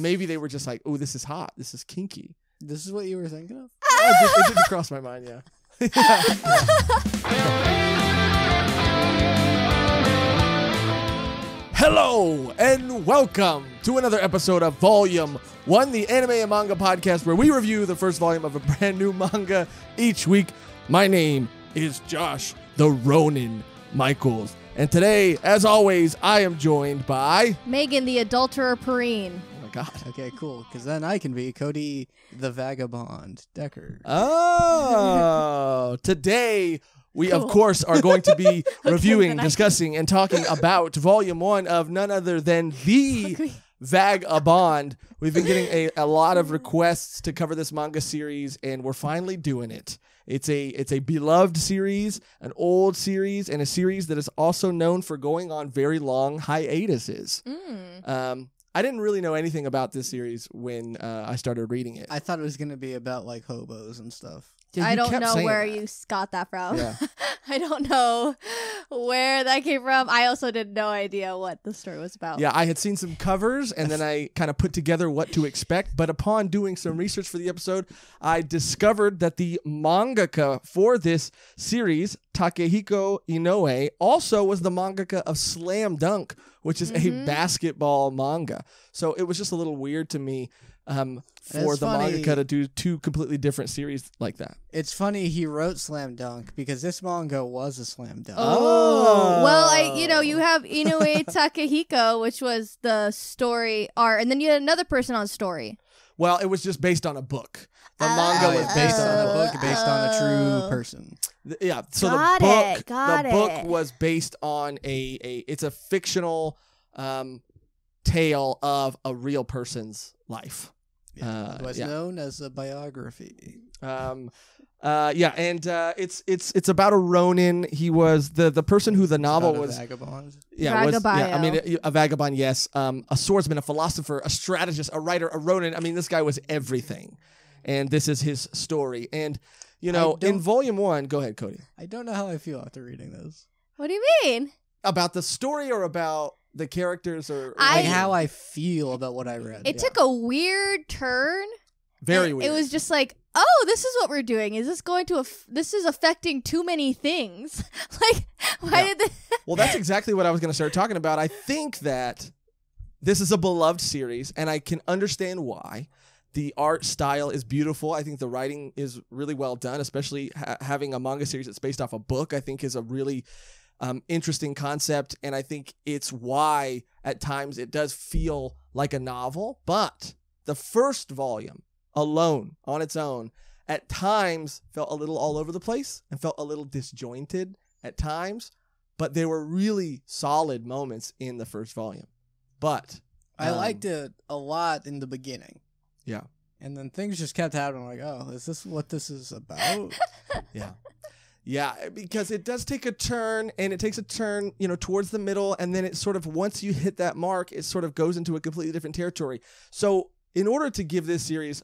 maybe they were just like, "Oh, this is hot. This is kinky." This is what you were thinking of? it, did, it didn't cross my mind. Yeah. Hello and welcome to another episode of Volume One, the anime and manga podcast, where we review the first volume of a brand new manga each week. My name is Josh the Ronin Michaels, and today, as always, I am joined by. Mehgan the adulterer Perine. God. Okay, cool. Because then I can be Cody the Vagabond Dekker. Oh, today we of course are going to be reviewing, I- discussing, and talking about volume one of none other than the Vagabond. We've been getting a, a lot of requests to cover this manga series, and we're finally doing it. It's a it's a beloved series, an old series, and a series that is also known for going on very long hiatuses. Mm. Um, I didn't really know anything about this series when uh, I started reading it. I thought it was going to be about like hobos and stuff. Yeah, I don't know where that. you got that from. Yeah. I don't know where that came from. I also did no idea what the story was about. Yeah, I had seen some covers and then I kind of put together what to expect. But upon doing some research for the episode, I discovered that the mangaka for this series, Takehiko Inoue, also was the mangaka of Slam Dunk, which is a Mhm. basketball manga. So it was just a little weird to me um, for It's the funny. mangaka to do two completely different series like that. It's funny he wrote Slam Dunk because this manga was a slam dunk. Oh. Well, I you know you have Inoue Takehiko, which was the story art, and then you had another person on story. Well, it was just based on a book. The Oh, manga Oh, was based based on a a book, based on a true Oh. person. Th- Yeah, so Got the book, it, got the book was based on a a it's a fictional um tale of a real person's life. Uh, was yeah. known as a biography. Um, uh, yeah, and uh, it's it's it's about a Ronin. He was the the person who the novel About a was. vagabond. Yeah, was, yeah, I mean, a, a vagabond, yes. Um, a swordsman, a philosopher, a strategist, a writer, a Ronin. I mean, this guy was everything, and this is his story. And you know, in volume one, go ahead, Cody. I don't know how I feel after reading this. What do you mean? About the story or about the characters are, or I- Like how I feel about what I read. It took a weird turn. very and weird. It was just like, oh, this is what we're doing. Is this going to? Aff- this is affecting too many things. like, why Yeah. did this? Well, that's exactly what I was going to start talking about. I think that this is a beloved series, and I can understand why. The art style is beautiful. I think the writing is really well done, especially ha- having a manga series that's based off a book. I think is a really um, interesting concept, and I think it's why at times it does feel like a novel. But the first volume alone, on its own, at times felt a little all over the place and felt a little disjointed at times but there were really solid moments in the first volume. But I um, liked it a lot in the beginning. Yeah. And then things just kept happening. Like, oh, is this what this is about? yeah. Yeah, because it does take a turn and it takes a turn, you know, towards the middle and then it sort of once you hit that mark, it sort of goes into a completely different territory. So, in order to give this series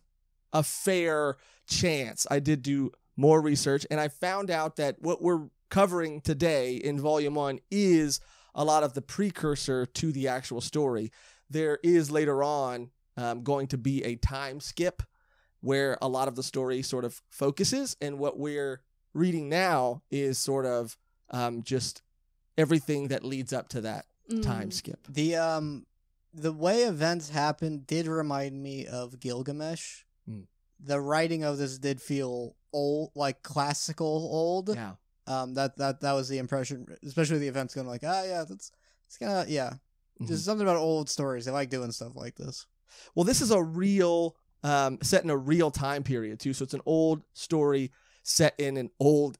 a fair chance, I did do more research and I found out that what we're covering today in volume 1 is a lot of the precursor to the actual story. There is later on um, going to be a time skip where a lot of the story sort of focuses, and what we're reading now is sort of um, just everything that leads up to that time Mm. skip. the um, the way events happened did remind me of Gilgamesh. Mm. The writing of this did feel old, like classical old. Yeah. Um, that that that was the impression, especially the events going like, ah, yeah, that's it's kind of yeah. Mhm. There's something about old stories. They like doing stuff like this. Well, this is a real um, set in a real time period too. So it's an old story set in an old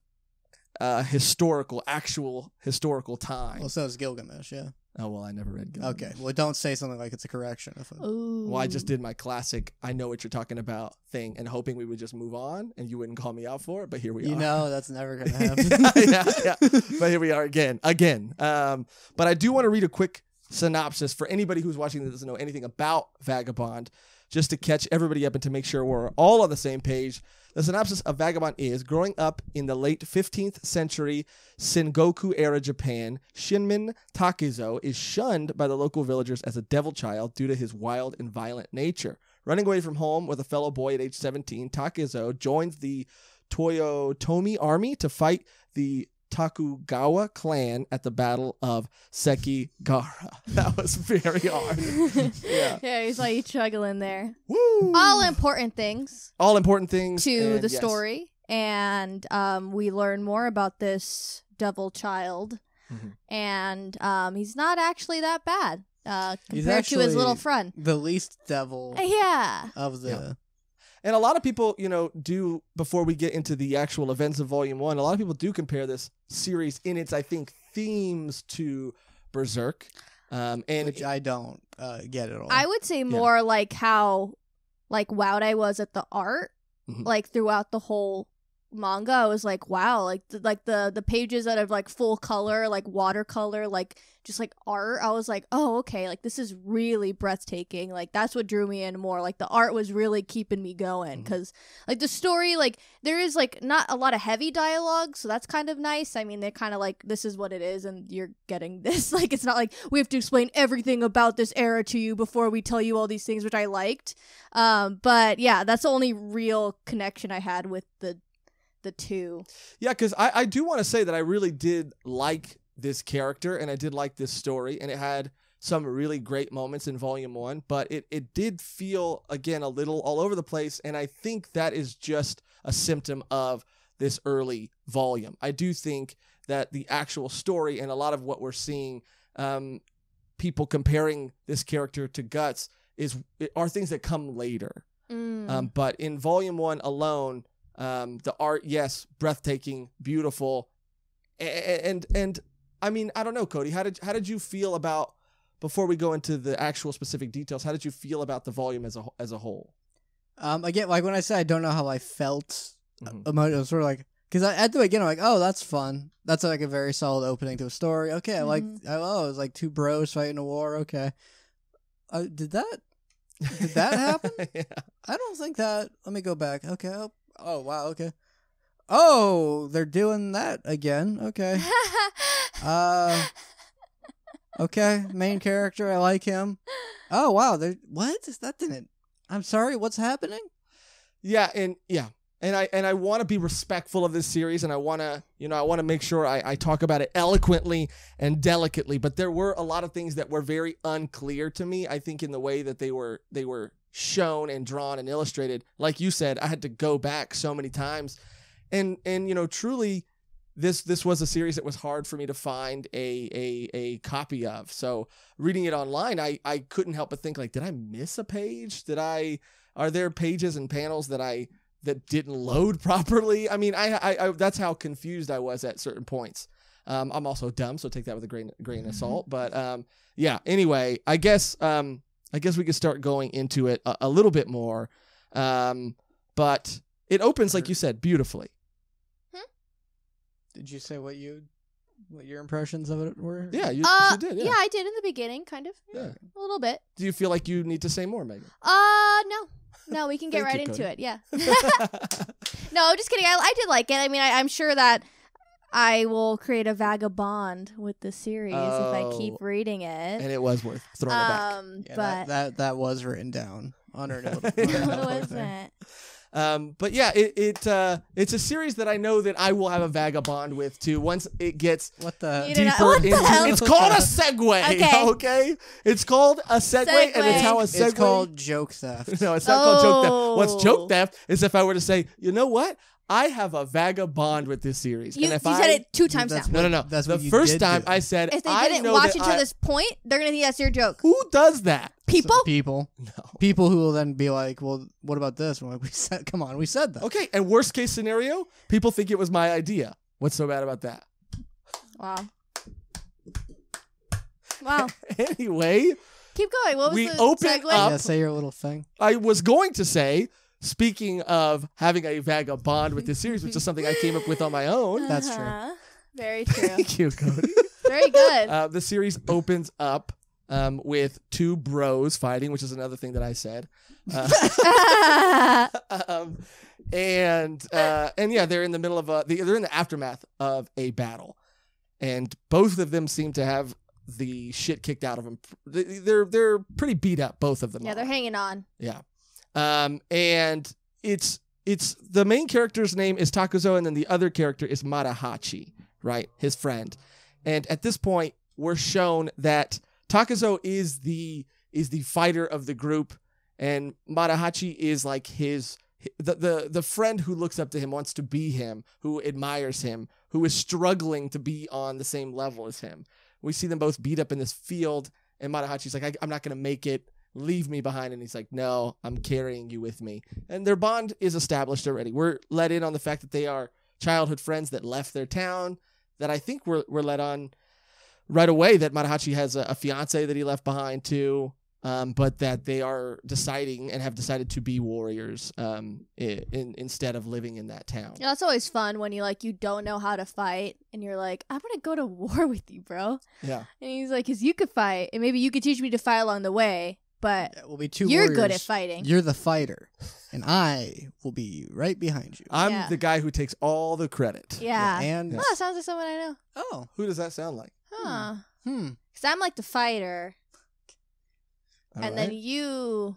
uh, historical, actual historical time. Well, so is Gilgamesh. Yeah. oh well, I never read. Gilgamesh. Okay. Well, don't say something like it's a correction. If I- Ooh. Well, I just did my classic "I know what you're talking about" thing, and hoping we would just move on and you wouldn't call me out for it. But here we you are. know that's never gonna happen. yeah, yeah. But here we are again, again. Um, but I do want to read a quick synopsis for anybody who's watching that doesn't know anything about Vagabond, just to catch everybody up and to make sure we're all on the same page. The synopsis of Vagabond is growing up in the late 15th century Sengoku era Japan, Shinmen Takezo is shunned by the local villagers as a devil child due to his wild and violent nature. Running away from home with a fellow boy at age 17, Takezo joins the Toyotomi army to fight the Tokugawa clan at the Battle of Sekigahara. That was very hard. yeah. yeah, he's like struggling there. Woo! All important things All important things to the yes. story, and um, we learn more about this devil child, Mhm. and um, he's not actually that bad uh, He's compared to his little friend. The least devil Yeah. of the. Yeah. And a lot of people, you know, do before we get into the actual events of Volume One. A lot of people do compare this series in its, I think, themes to Berserk, um, and which I don't uh, get at all. I would say more like how like wowed I was at the art, Mhm. like throughout the whole manga. I was like, wow, like the, like the the pages that have like full color, like watercolor, like just like art. I was like, oh, okay, like this is really breathtaking. Like that's what drew me in more. Like the art was really keeping me going because like the story, like there is like not a lot of heavy dialogue, so that's kind of nice. I mean, they're kind of like this is what it is, and you're getting this. Like it's not like we have to explain everything about this era to you before we tell you all these things, which I liked. Um, but yeah, that's the only real connection I had with the the two. Yeah, because I, I do want to say that I really did like this character and I did like this story, and it had some really great moments in volume one, but it, it did feel, again, a little all over the place. And I think that is just a symptom of this early volume. I do think that the actual story and a lot of what we're seeing, um, people comparing this character to Guts, is are things that come later. Mm. Um, but in volume one alone, um, the art, yes, breathtaking, beautiful, and, and and I mean, I don't know, Cody. How did how did you feel about before we go into the actual specific details? How did you feel about the volume as a as a whole? um, again, like when I say I don't know how I felt, Mhm. emo- it was sort of like because at the beginning I'm like, oh, that's fun. That's like a very solid opening to a story. Okay, I like. Mhm. Oh, it was like two bros fighting a war. Okay, uh, did that? Did that happen? yeah. I don't think that. Let me go back. Okay. Oh, oh wow. Okay. Oh, they're doing that again. Okay. Uh. Okay. Main character. I like him. Oh wow. They're what? That didn't. I'm sorry. What's happening? Yeah, and yeah, and I and I want to be respectful of this series, and I want to, you know, I want to make sure I, I talk about it eloquently and delicately. But there were a lot of things that were very unclear to me. I think in the way that they were they were shown and drawn and illustrated. Like you said, I had to go back so many times, and and you know, truly. This this was a series that was hard for me to find a a, a copy of. So reading it online, I, I couldn't help but think like, did I miss a page? Did I are there pages and panels that I that didn't load properly? I mean, I, I, I that's how confused I was at certain points. Um, I'm also dumb, so take that with a grain grain of salt. But um, yeah. Anyway, I guess um, I guess we could start going into it a, a little bit more. Um, but it opens like you said beautifully. Did you say what you, what your impressions of it were? Yeah, you, uh, you did. Yeah. yeah, I did in the beginning, kind of. Yeah. A little bit. Do you feel like you need to say more, Mehgan? Uh, no. No, we can get right you, into Cody. it. Yeah. no, just kidding. I, I did like it. I mean, I, I'm sure that I will create a vagabond with the series if I keep Oh. reading it. and it was worth throwing it back. Um, Yeah, but that, that that was written down on her note. Yeah. on her no, it wasn't. Um, but yeah, it, it uh, it's a series that I know that I will have a vagabond with too once it gets What the? You didn't- deeper what the into. hell? It's called a segue. Okay. Okay. It's called a segue, and it's how a segue. It's called joke theft. no, it's not called joke theft. What's Oh. joke theft is if I were to say, you know what, I have a vagabond with this series, You, and if you I said it two times That's now. no, no, no. That's the first time do. I said, If they didn't know watch that it to I- this point, they're gonna think that's your joke. Who does that? People. People. No. People who will then be like, "Well, what about this?" I'm like, "We said, come on, we said that." Okay, and worst case scenario, people think it was my idea. What's so bad about that? Wow. Wow. anyway, Keep going. What was We the open segue? up- yeah, say your little thing. I was going to say, speaking of having a vagabond with this series, which is something I came up with on my own. That's true. Uh-huh. Very true. Thank you, Cody. Very good. Uh, the series opens up um, with two bros fighting, which is another thing that I said. Uh, um, and uh, and yeah, they're in the middle of a they're in the aftermath of a battle, and both of them seem to have the shit kicked out of them. They're they're pretty beat up, both of them. yeah, are. they're hanging on. Yeah. Um, and it's it's the main character's name is Takuzo, and then the other character is Matahachi, right? His friend. And at this point, we're shown that Takuzo is the is the fighter of the group, and Matahachi is like his the, the the friend who looks up to him, wants to be him, who admires him, who is struggling to be on the same level as him. We see them both beat up in this field, and Matahachi's like, I, I'm not gonna make it leave me behind. And he's like no i'm carrying you with me. And their bond is established already. We're let in on the fact that they are childhood friends that left their town that i think we're, we're let on right away that Matahachi has a, a fiance that he left behind too um, but that they are deciding and have decided to be warriors um, in, in, instead of living in that town. Yeah, it's always fun when you like you don't know how to fight and you're like, I'm gonna go to war with you, bro. yeah. And he's like, cause you could fight and maybe you could teach me to fight along the way, but Yeah, we'll be two. you're good at fighting. You're the fighter, and I will be right behind you. i'm Yeah. the guy who takes all the credit yeah. and Oh, sounds like someone I know. oh, who does that sound like Huh. hmm. Cause I'm like the fighter, All and right. then you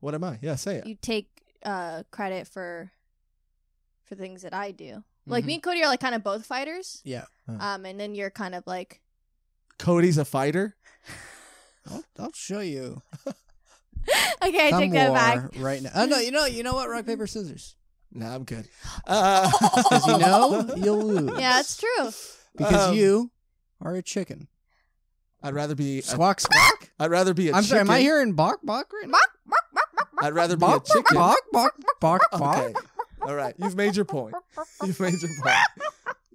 what am i yeah say it you take uh credit for for things that I do. Like Mhm. me and Cody are like kind of both fighters. Yeah, Um, and then you're kind of like cody's a fighter I'll, I'll show you. okay, I some take that more back. right now. Oh no, you know, you know what? Rock paper scissors. No, I'm good. Uh, Because you know you'll lose. Yeah, it's true. Because Um, you are a chicken. I'd rather be. A, Squawk squawk. I'd rather be a I'm chicken. sorry. Am I hearing bark bark right now? I'd rather be a Bark chicken. bark bark bark bark. Okay. All right. You've made your point. You've made your point.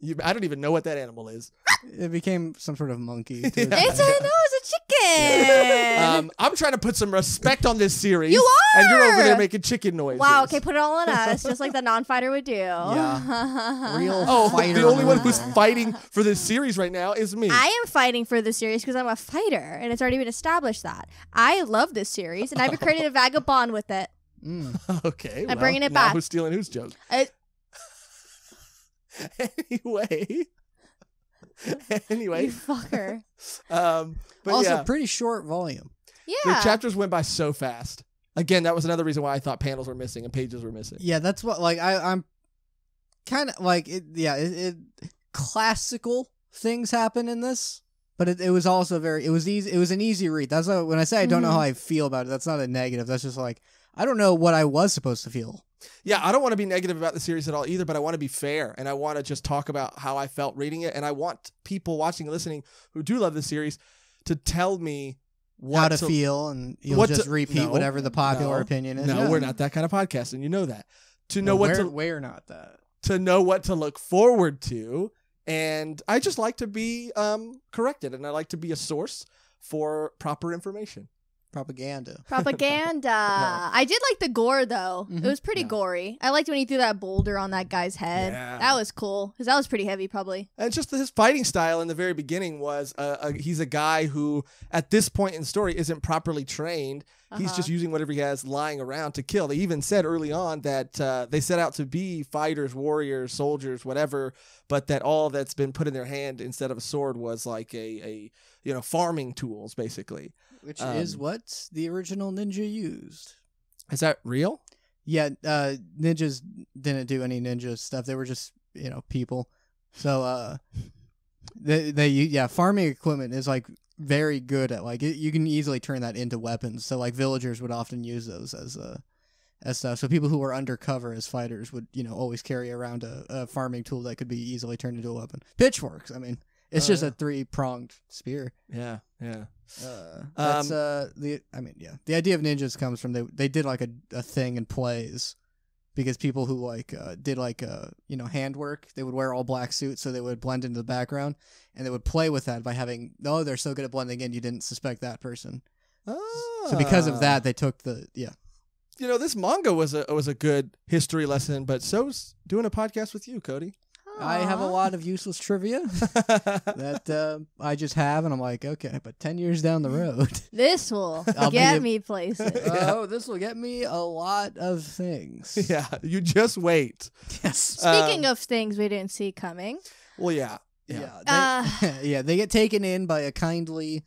You, I don't even know what that animal is. It became some sort of monkey. Yeah. to- It's a no, it's a chicken. Um, I'm trying to put some respect on this series. You are, And you're over there making chicken noises. Wow, okay, put it all on us, just like the non-fighter would do. Yeah. Real Oh, fighter. the only one who's fighting for this series right now is me. I am fighting for this series because I'm a fighter, and it's already been established that I love this series, and I've created a vagabond with it. Mm. okay. I'm well, bringing it now back. Who's stealing whose joke? I- anyway. anyway. You fucker. Um, but also, yeah. pretty short volume. Yeah. The Yeah. chapters went by so fast. Again, that was another reason why I thought panels were missing and pages were missing. Yeah, that's what. Like I, I'm kind of like it. Yeah, it, it classical things happen in this, but it, it was also very. It was easy. It was an easy read. That's why when I say I don't know Mhm. how I feel about it. That's not a negative. That's just like I don't know what I was supposed to feel. Yeah, I don't want to be negative about the series at all either, but I want to be fair and I want to just talk about how I felt reading it. And I want people watching and listening who do love the series to tell me what how to, feel, and you'll what just to- repeat no, whatever the popular no, opinion is. No, Yeah. we're not that kind of podcast, and you know that. To know No, what we're, to we're not that. to know what to look forward to, and I just like to be um, corrected, and I like to be a source for proper information. Propaganda. Propaganda. I did like the gore though. Mhm. It was pretty Yeah. gory. I liked when he threw that boulder on that guy's head. Yeah. That was cool because that was pretty heavy, probably. And just his fighting style in the very beginning was uh, uh, he's a guy who, at this point in the story, isn't properly trained. He's Uh-huh. just using whatever he has lying around to kill. They even said early on that uh, they set out to be fighters, warriors, soldiers, whatever, but that all that's been put in their hand instead of a sword was like a, a you know farming tools, basically. Which is Um, what the original ninja used. Is that real? Yeah, uh, ninjas didn't do any ninja stuff. They were just you know people. So uh, they they yeah farming equipment is like very good at like it, you can easily turn that into weapons. So like villagers would often use those as uh as stuff. So people who were undercover as fighters would you know always carry around a, a farming tool that could be easily turned into a weapon. Pitchforks. I mean, it's Oh, just yeah. a three pronged spear. Yeah, yeah. Uh, that's Um, uh the I mean yeah the idea of ninjas comes from they they did like a, a thing in plays because people who like uh, did like uh you know handwork they would wear all black suits so they would blend into the background and they would play with that by having oh they're so good at blending in you didn't suspect that person so because of Ah. that they took the yeah you know, this manga was a was a good history lesson, but so's doing a podcast with you, Cody. I have a lot of useless trivia that uh, I just have, and I'm like, okay, but ten years down the road, This will I'll get be a- me places. oh, this will get me a lot of things. yeah, you just wait. Yes. Speaking Um, of things we didn't see coming, Well, yeah, Yeah. yeah, they, yeah, they get taken in by a kindly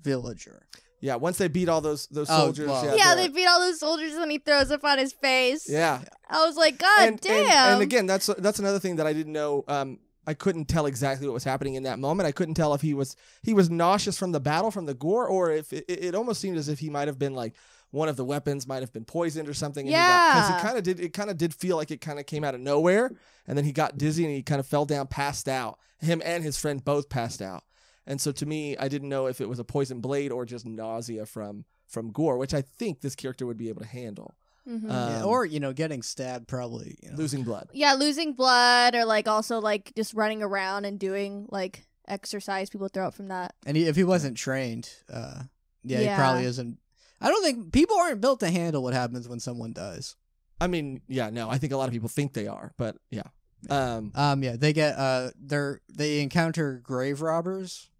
villager. Yeah. Once they beat all those those Oh, soldiers, well. yeah, yeah, they're- beat all those soldiers and he throws up on his face. yeah. I was like, God and, damn. and, and again, that's that's another thing that I didn't know. Um, I couldn't tell exactly what was happening in that moment. I couldn't tell if he was he was nauseous from the battle, from the gore, or if it, it almost seemed as if he might have been like one of the weapons might have been poisoned or something. because Yeah. he kind of did. It kind of did feel like it kind of came out of nowhere, and then he got dizzy and he kind of fell down, passed out. Him and his friend both passed out. And so to me, I didn't know if it was a poison blade or just nausea from from gore, which I think this character would be able to handle. Mhm. Yeah, Um, or you know, getting stabbed probably. You know. Losing blood. yeah, losing blood or like also like just running around and doing like exercise people throw up from that. And he, if he wasn't trained, uh, yeah, Yeah. he probably isn't. I don't think people aren't built to handle what happens when someone dies. I mean, yeah, no, I think a lot of people think they are, but yeah. Um, Um, yeah, they get uh, they're they encounter grave robbers.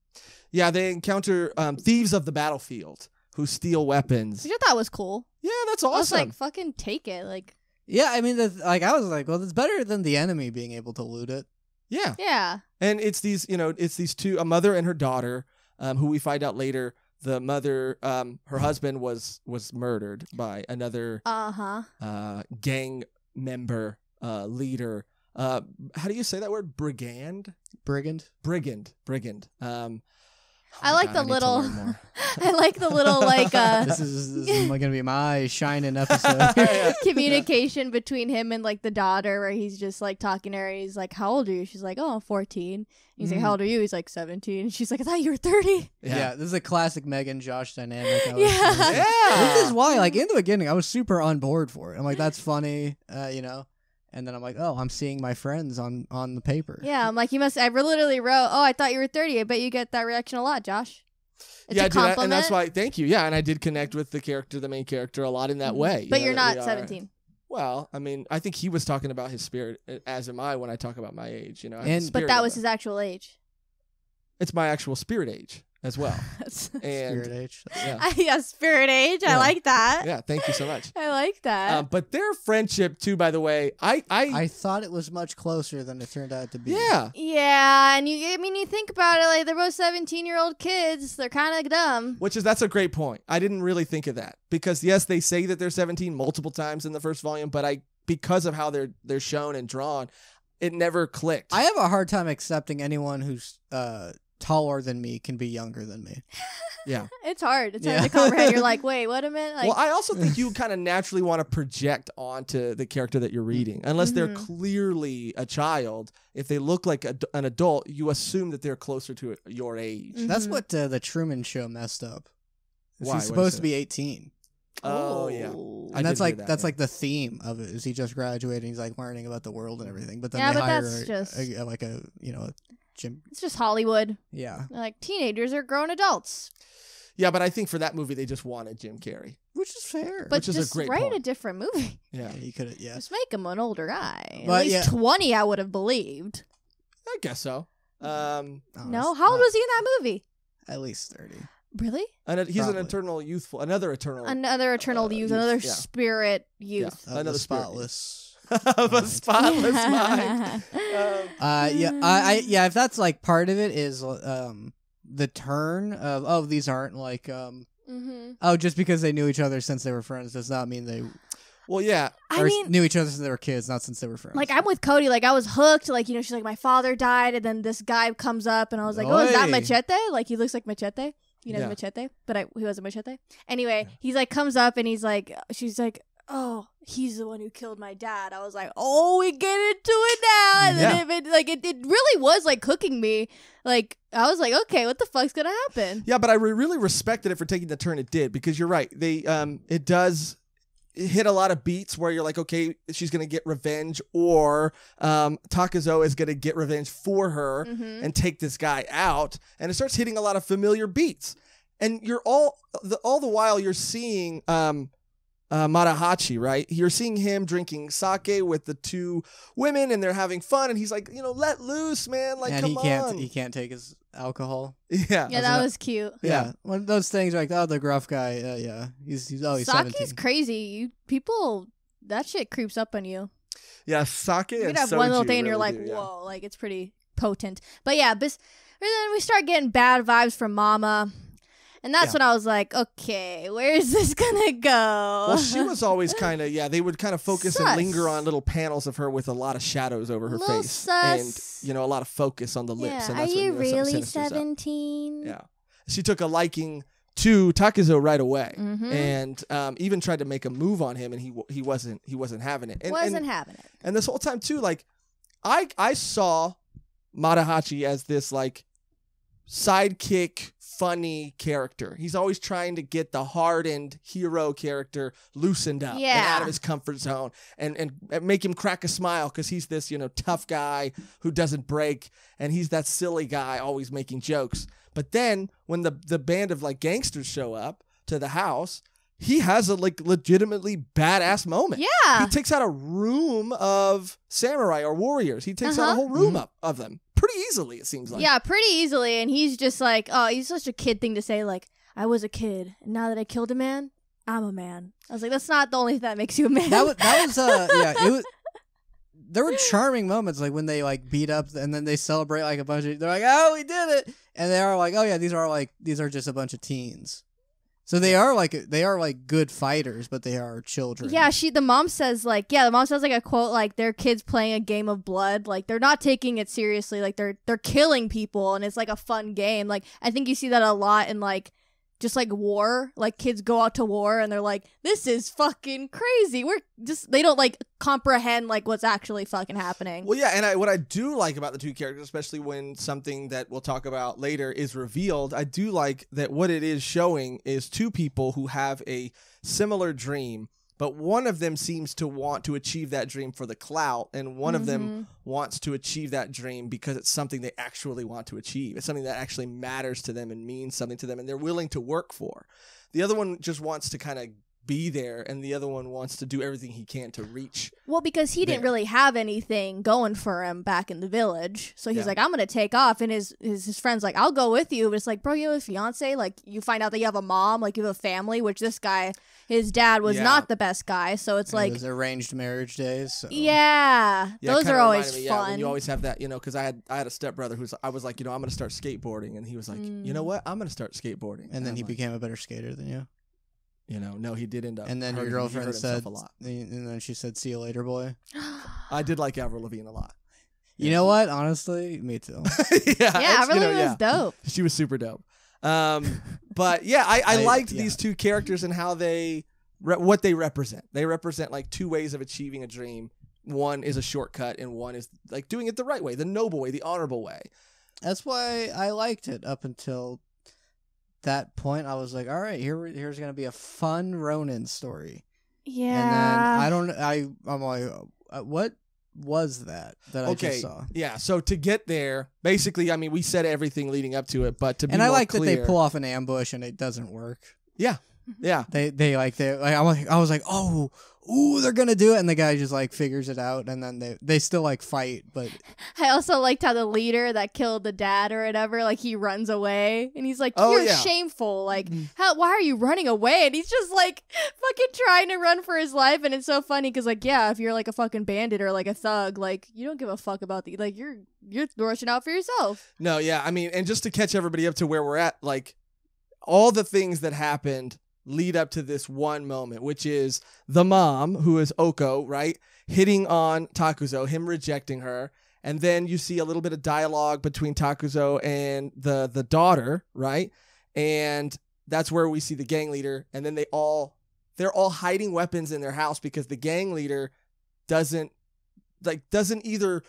Yeah, they encounter um, thieves of the battlefield who steal weapons. Which I thought was cool. Yeah, that's awesome. I was awesome. like, fucking take it. Like, Yeah, I mean, the, like I was like, well, it's better than the enemy being able to loot it. yeah, yeah. and it's these, you know, it's these two, a mother and her daughter, um, who we find out later. The mother, um, her husband was was murdered by another Uh huh. uh, gang member, uh, leader. Uh, how do you say that word? Brigand, Brigand. brigand, brigand. Um, I like God, the I little. I like the little like uh This is this is gonna be my shining episode. Yeah. communication between him and like the daughter where he's just like talking to her he's like how old are you she's like oh i'm 14 he's like Mhm. how old are you he's like 17 and she's like i thought you were 30 yeah. this is a classic Mehgan Josh dynamic. Yeah. Yeah. This is why, like in the beginning, I was super on board for it. I'm like, that's funny, uh, you know. And then I'm like, oh, I'm seeing my friends on on the paper. yeah i'm like you must i literally wrote oh i thought you were 30 i bet you get that reaction a lot josh it's yeah, a I did, I- and that's why. Thank you. Yeah, and I did connect with the character, the main character, a lot in that Mhm. way. but know, you're that not we are- 17 Well, I mean, I think he was talking about his spirit, uh, as am I when I talk about my age. You know, I have the And- but that was his actual age It's my actual spirit age as well. And Spirit age. yeah, yeah spirit age i like that yeah. Thank you so much. i like that Um, but their friendship too, by the way, I, I, I thought it was much closer than it turned out to be. yeah, yeah and you i mean you think about it like they're both 17 year old kids they're kind of dumb which is that's a great point. I didn't really think of that because yes, they say that they're 17 multiple times in the first volume, but I because of how they're they're shown and drawn, it never clicked. I have a hard time accepting anyone who's uh, taller than me can be younger than me. yeah. It's hard. It's Yeah. hard to comprehend. You're like, wait, what a minute. Like, well, I also think you kind of naturally want to project onto the character that you're reading, unless they're Mhm. clearly a child. If they look like a, an adult, you assume that they're closer to your age. That's Mhm. what uh, the Truman Show messed up. Why? He's supposed to be 18. Oh, yeah. And did that's like that, that's yeah. like the theme of it. Is he just graduating? He's like learning about the world and everything. But then Yeah, they but hire that's a- just- a- like a you know a gym. it's just Hollywood. Yeah, They're like teenagers are grown adults, Yeah, but I think for that movie they just wanted Jim Carrey. which is fair. but Which is a just great write a different movie. Yeah, yeah, he could. Yeah, Just make him an older guy. But At least yeah. twenty, I would have believed. I guess so. Um, Oh, No, that's how old not- was he in that movie? At least thirty. Really? and it- he's an eternal youthful, another eternal Another eternal uh, youth, youth, another yeah. spirit youth. Of Another spotless. spirit. Spotless. of a spotless mind. Um, Uh, yeah, I, I, yeah. If that's like part of it is um the turn of oh these aren't like um hmm oh just because they knew each other since they were friends does not mean they well, yeah, I or mean, knew each other since they were kids, not since they were friends. Like I'm with Cody. Like I was hooked. Like you know, she's like, my father died, and then this guy comes up, and I was like, oh, is that Machete? Like he looks like Machete. You know Yeah. Machete, but I, he wasn't Machete. Anyway, he's like comes up, and he's like, she's like, oh, he's the one who killed my dad. I was like, oh, we get into it now, and then it, it like it, it really was like cooking me. Like I was like, okay, what the fuck's gonna happen? Yeah, but I re- really respected it for taking the turn it did because you're right. They um it does hit a lot of beats where you're like, okay, she's gonna get revenge, or um Takazo is gonna get revenge for her Mm-hmm. and take this guy out, and it starts hitting a lot of familiar beats, and you're all the all the while you're seeing um uh, Matahachi, right? You're seeing him drinking sake with the two women, and they're having fun, and he's like, you know, let loose, man. Like, and come he can't on. he can't take his alcohol. yeah. Yeah, that was cute. Yeah, one of those things like oh the gruff guy. Uh, yeah, he's he's oh he's Sake's 17. crazy. You people, that shit creeps up on you. Yeah, sake You and could have one little soju thing and you're like, do, yeah. whoa, like it's pretty potent. But yeah, bis- and then we start getting bad vibes from Mama. And that's Yeah. when I was like, okay, where is this gonna go? Well, she was always kind of yeah. They would kind of focus and linger on little panels of her with a lot of shadows over her Little face, sus. and you know a lot of focus on the lips. yeah. and Are that's when, you know, really seventeen? Yeah, she took a liking to Takuzo right away, Mhm. and um, even tried to make a move on him, and he he wasn't he wasn't having it. And, Wasn't and, having it. and this whole time too, like I I saw Matahachi as this like sidekick funny character. He's always trying to get the hardened hero character loosened up and out of his comfort zone and, and and make him crack a smile because he's this, you know, tough guy who doesn't break and he's that silly guy always making jokes. But then when the the band of like gangsters show up to the house, he has a like legitimately badass moment. Yeah. He takes out a room of samurai or warriors. He takes out a Uh-huh. whole room Mhm. up of them pretty easily. It seems like. yeah, pretty easily. And he's just like, oh, he's such a kid thing to say, like, I was a kid, and now that I killed a man, I'm a man. I was like, that's not the only thing that makes you a man. that was that was uh yeah it was. There were charming moments like when they like beat up and then they celebrate like a bunch of they're like oh we did it and they are like oh yeah these are like these are just a bunch of teens, so they are like they are like good fighters but they are children. Yeah, she the mom says like yeah, the mom says like a quote like their kids playing a game of blood, like they're not taking it seriously, like they're they're killing people and it's like a fun game. Like I think you see that a lot in like just like war, like kids go out to war and they're like this is fucking crazy. We're just they don't like comprehend like what's actually fucking happening. Well, yeah, and I, what I do like about the two characters, especially when something that we'll talk about later is revealed, I do like that what it is showing is two people who have a similar dream, but one of them seems to want to achieve that dream for the clout, and one of them Mhm. wants to achieve that dream because it's something they actually want to achieve. It's something that actually matters to them and means something to them, and they're willing to work for. The other one just wants to kind of be there, and the other one wants to do everything he can to reach Well, because he didn't really have anything going for him back in the village, so he's Yeah. like, "I'm gonna take off." And his his his friends like, "I'll go with you." But it's like, bro, you have a fiance. Like, you find out that you have a mom, like you have a family. Which this guy, his dad was Yeah. not the best guy. So it's And like, it was arranged marriage days. So. yeah, Yeah, it those kinda are always me, yeah, fun. when you always have that, you know, because I had I had a stepbrother who's I was like, you know, I'm gonna start skateboarding, and he was like, you know Mm. what, I'm gonna start skateboarding, and then I'm he like, became a better skater than you. you know, no, he did end up. And then your hurting- he hurt girlfriend himself said, a lot. and then she said, "See you later, boy." I did like Avril Lavigne a lot. You know what? Honestly, me too. yeah, yeah, it's, really you know, was yeah. dope. She was super dope. Um, but yeah, I, I I- liked yeah. these two characters and how they re- what they represent. They represent like two ways of achieving a dream. One is a shortcut, and one is like doing it the right way, the noble way, the honorable way. That's why I liked it up until that point. I was like, all right, here here's gonna be a fun Ronin story. Yeah, And then I don't. I I'm like, uh, what was that that I okay, just saw? yeah. So to get there, basically, I mean, we said everything leading up to it, but to be And I more like that they pull off an ambush and it doesn't work. Yeah, mm-hmm. yeah. They they like they like I'm like I was like oh ooh they're gonna do it and the guy just like figures it out and then they they still like fight but I also liked how the leader that killed the dad or whatever, like he runs away and he's like, Oh, "You're yeah. shameful! Like, Mm-hmm. how? Why are you running away?" And he's just like fucking trying to run for his life, and it's so funny because like, yeah, if you're like a fucking bandit or like a thug, like you don't give a fuck about the like you're you're rushing out for yourself. No, yeah. I mean, and just to catch everybody up to where we're at, like all the things that happened lead up to this one moment, which is the mom, who is Oko, right, hitting on Takuzo, him rejecting her. And then you see a little bit of dialogue between Takuzo and the the daughter, right? And that's where we see the gang leader. And then they all they're all hiding weapons in their house because the gang leader doesn't like doesn't either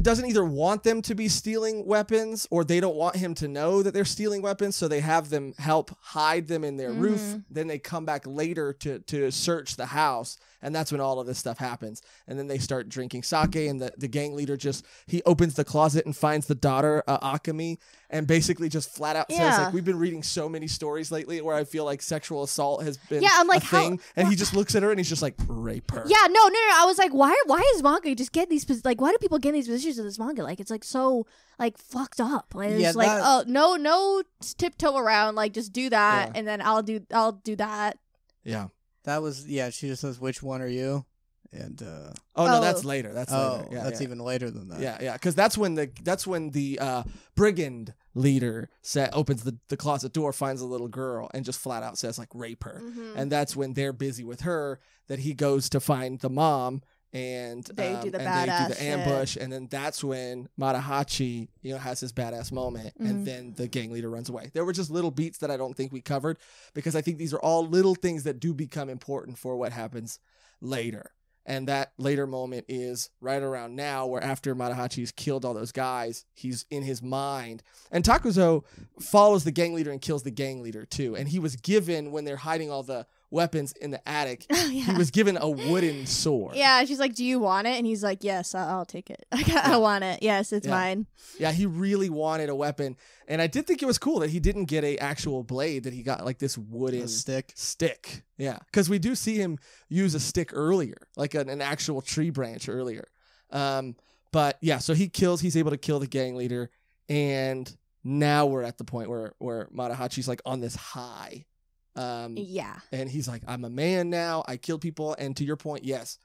doesn't either want them to be stealing weapons or they don't want him to know that they're stealing weapons so they have them help hide them in their roof Mhm. then they come back later to to search the house and that's when all of this stuff happens and then they start drinking sake and the, the gang leader just he opens the closet and finds the daughter uh, Akemi and basically just flat out says like we've been reading so many stories lately where i feel like sexual assault has been Yeah, I'm like, a how- thing and he just looks at her and he's just like rape her Yeah, no, no, no. I was like, why? Why is manga just get these? Like, why do people get these positions of this manga? Like, it's like so like fucked up. Like, it's Yeah, like, that- oh no, no tiptoe around. Like, just do that, Yeah. and then I'll do, I'll do that. yeah That was yeah. She just says, "Which one are you?" And uh, oh no Oh. that's later that's oh, later yeah, that's yeah. even later than that. Yeah, yeah, because that's when the that's when the uh, brigand leader sa opens the, the closet door, finds a little girl, and just flat out says like rape her. Mhm. And that's when they're busy with her that he goes to find the mom and They do um, the and they do badass the shit. ambush, and then that's when Matahachi you know has his badass moment, Mhm. and then the gang leader runs away. There were just little beats that I don't think we covered because I think these are all little things that do become important for what happens later. And that later moment is right around now, where after Matahachi's killed all those guys, he's in his mind. And Takuzo follows the gang leader and kills the gang leader too. And he was given, when they're hiding all the weapons in the attic, Oh, he was given a wooden sword. Yeah, she's like, "Do you want it?" And he's like, "Yes, I- I'll take it. I, got- Yeah. I want it. Yes, it's Yeah. mine." Yeah, he really wanted a weapon. And I did think it was cool that he didn't get a actual blade, that he got like this wooden A stick. stick. Yeah, because we do see him use a stick earlier, like an, an actual tree branch earlier. Um, but yeah, so he kills. He's able to kill the gang leader, and now we're at the point where where Matahachi's like on this high, um, Yeah. and he's like, "I'm a man now. I kill people." And to your point, yes,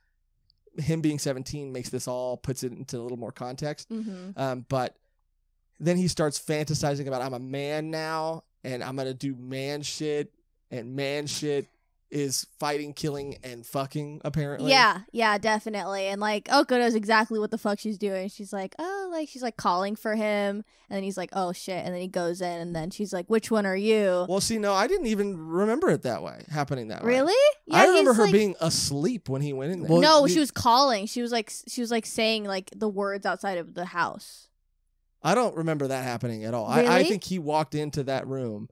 him being 17 makes this all puts it into a little more context. Mm-hmm. Um, but then he starts fantasizing about I'm a man now and I'm gonna do man shit and man shit is fighting, killing, and fucking apparently. Yeah, yeah, definitely. And like Oko knows exactly what the fuck she's doing. She's like, oh, like she's like calling for him, and then he's like, oh shit, and then he goes in, and then she's like, which one are you? Well, see, no, I didn't even remember it that way, happening that way. really? Yeah, I remember her like- being asleep when he went in there. Well, no, you- she was calling. She was like, she was like saying like the words outside of the house. I don't remember that happening at all. I, I think he walked into that room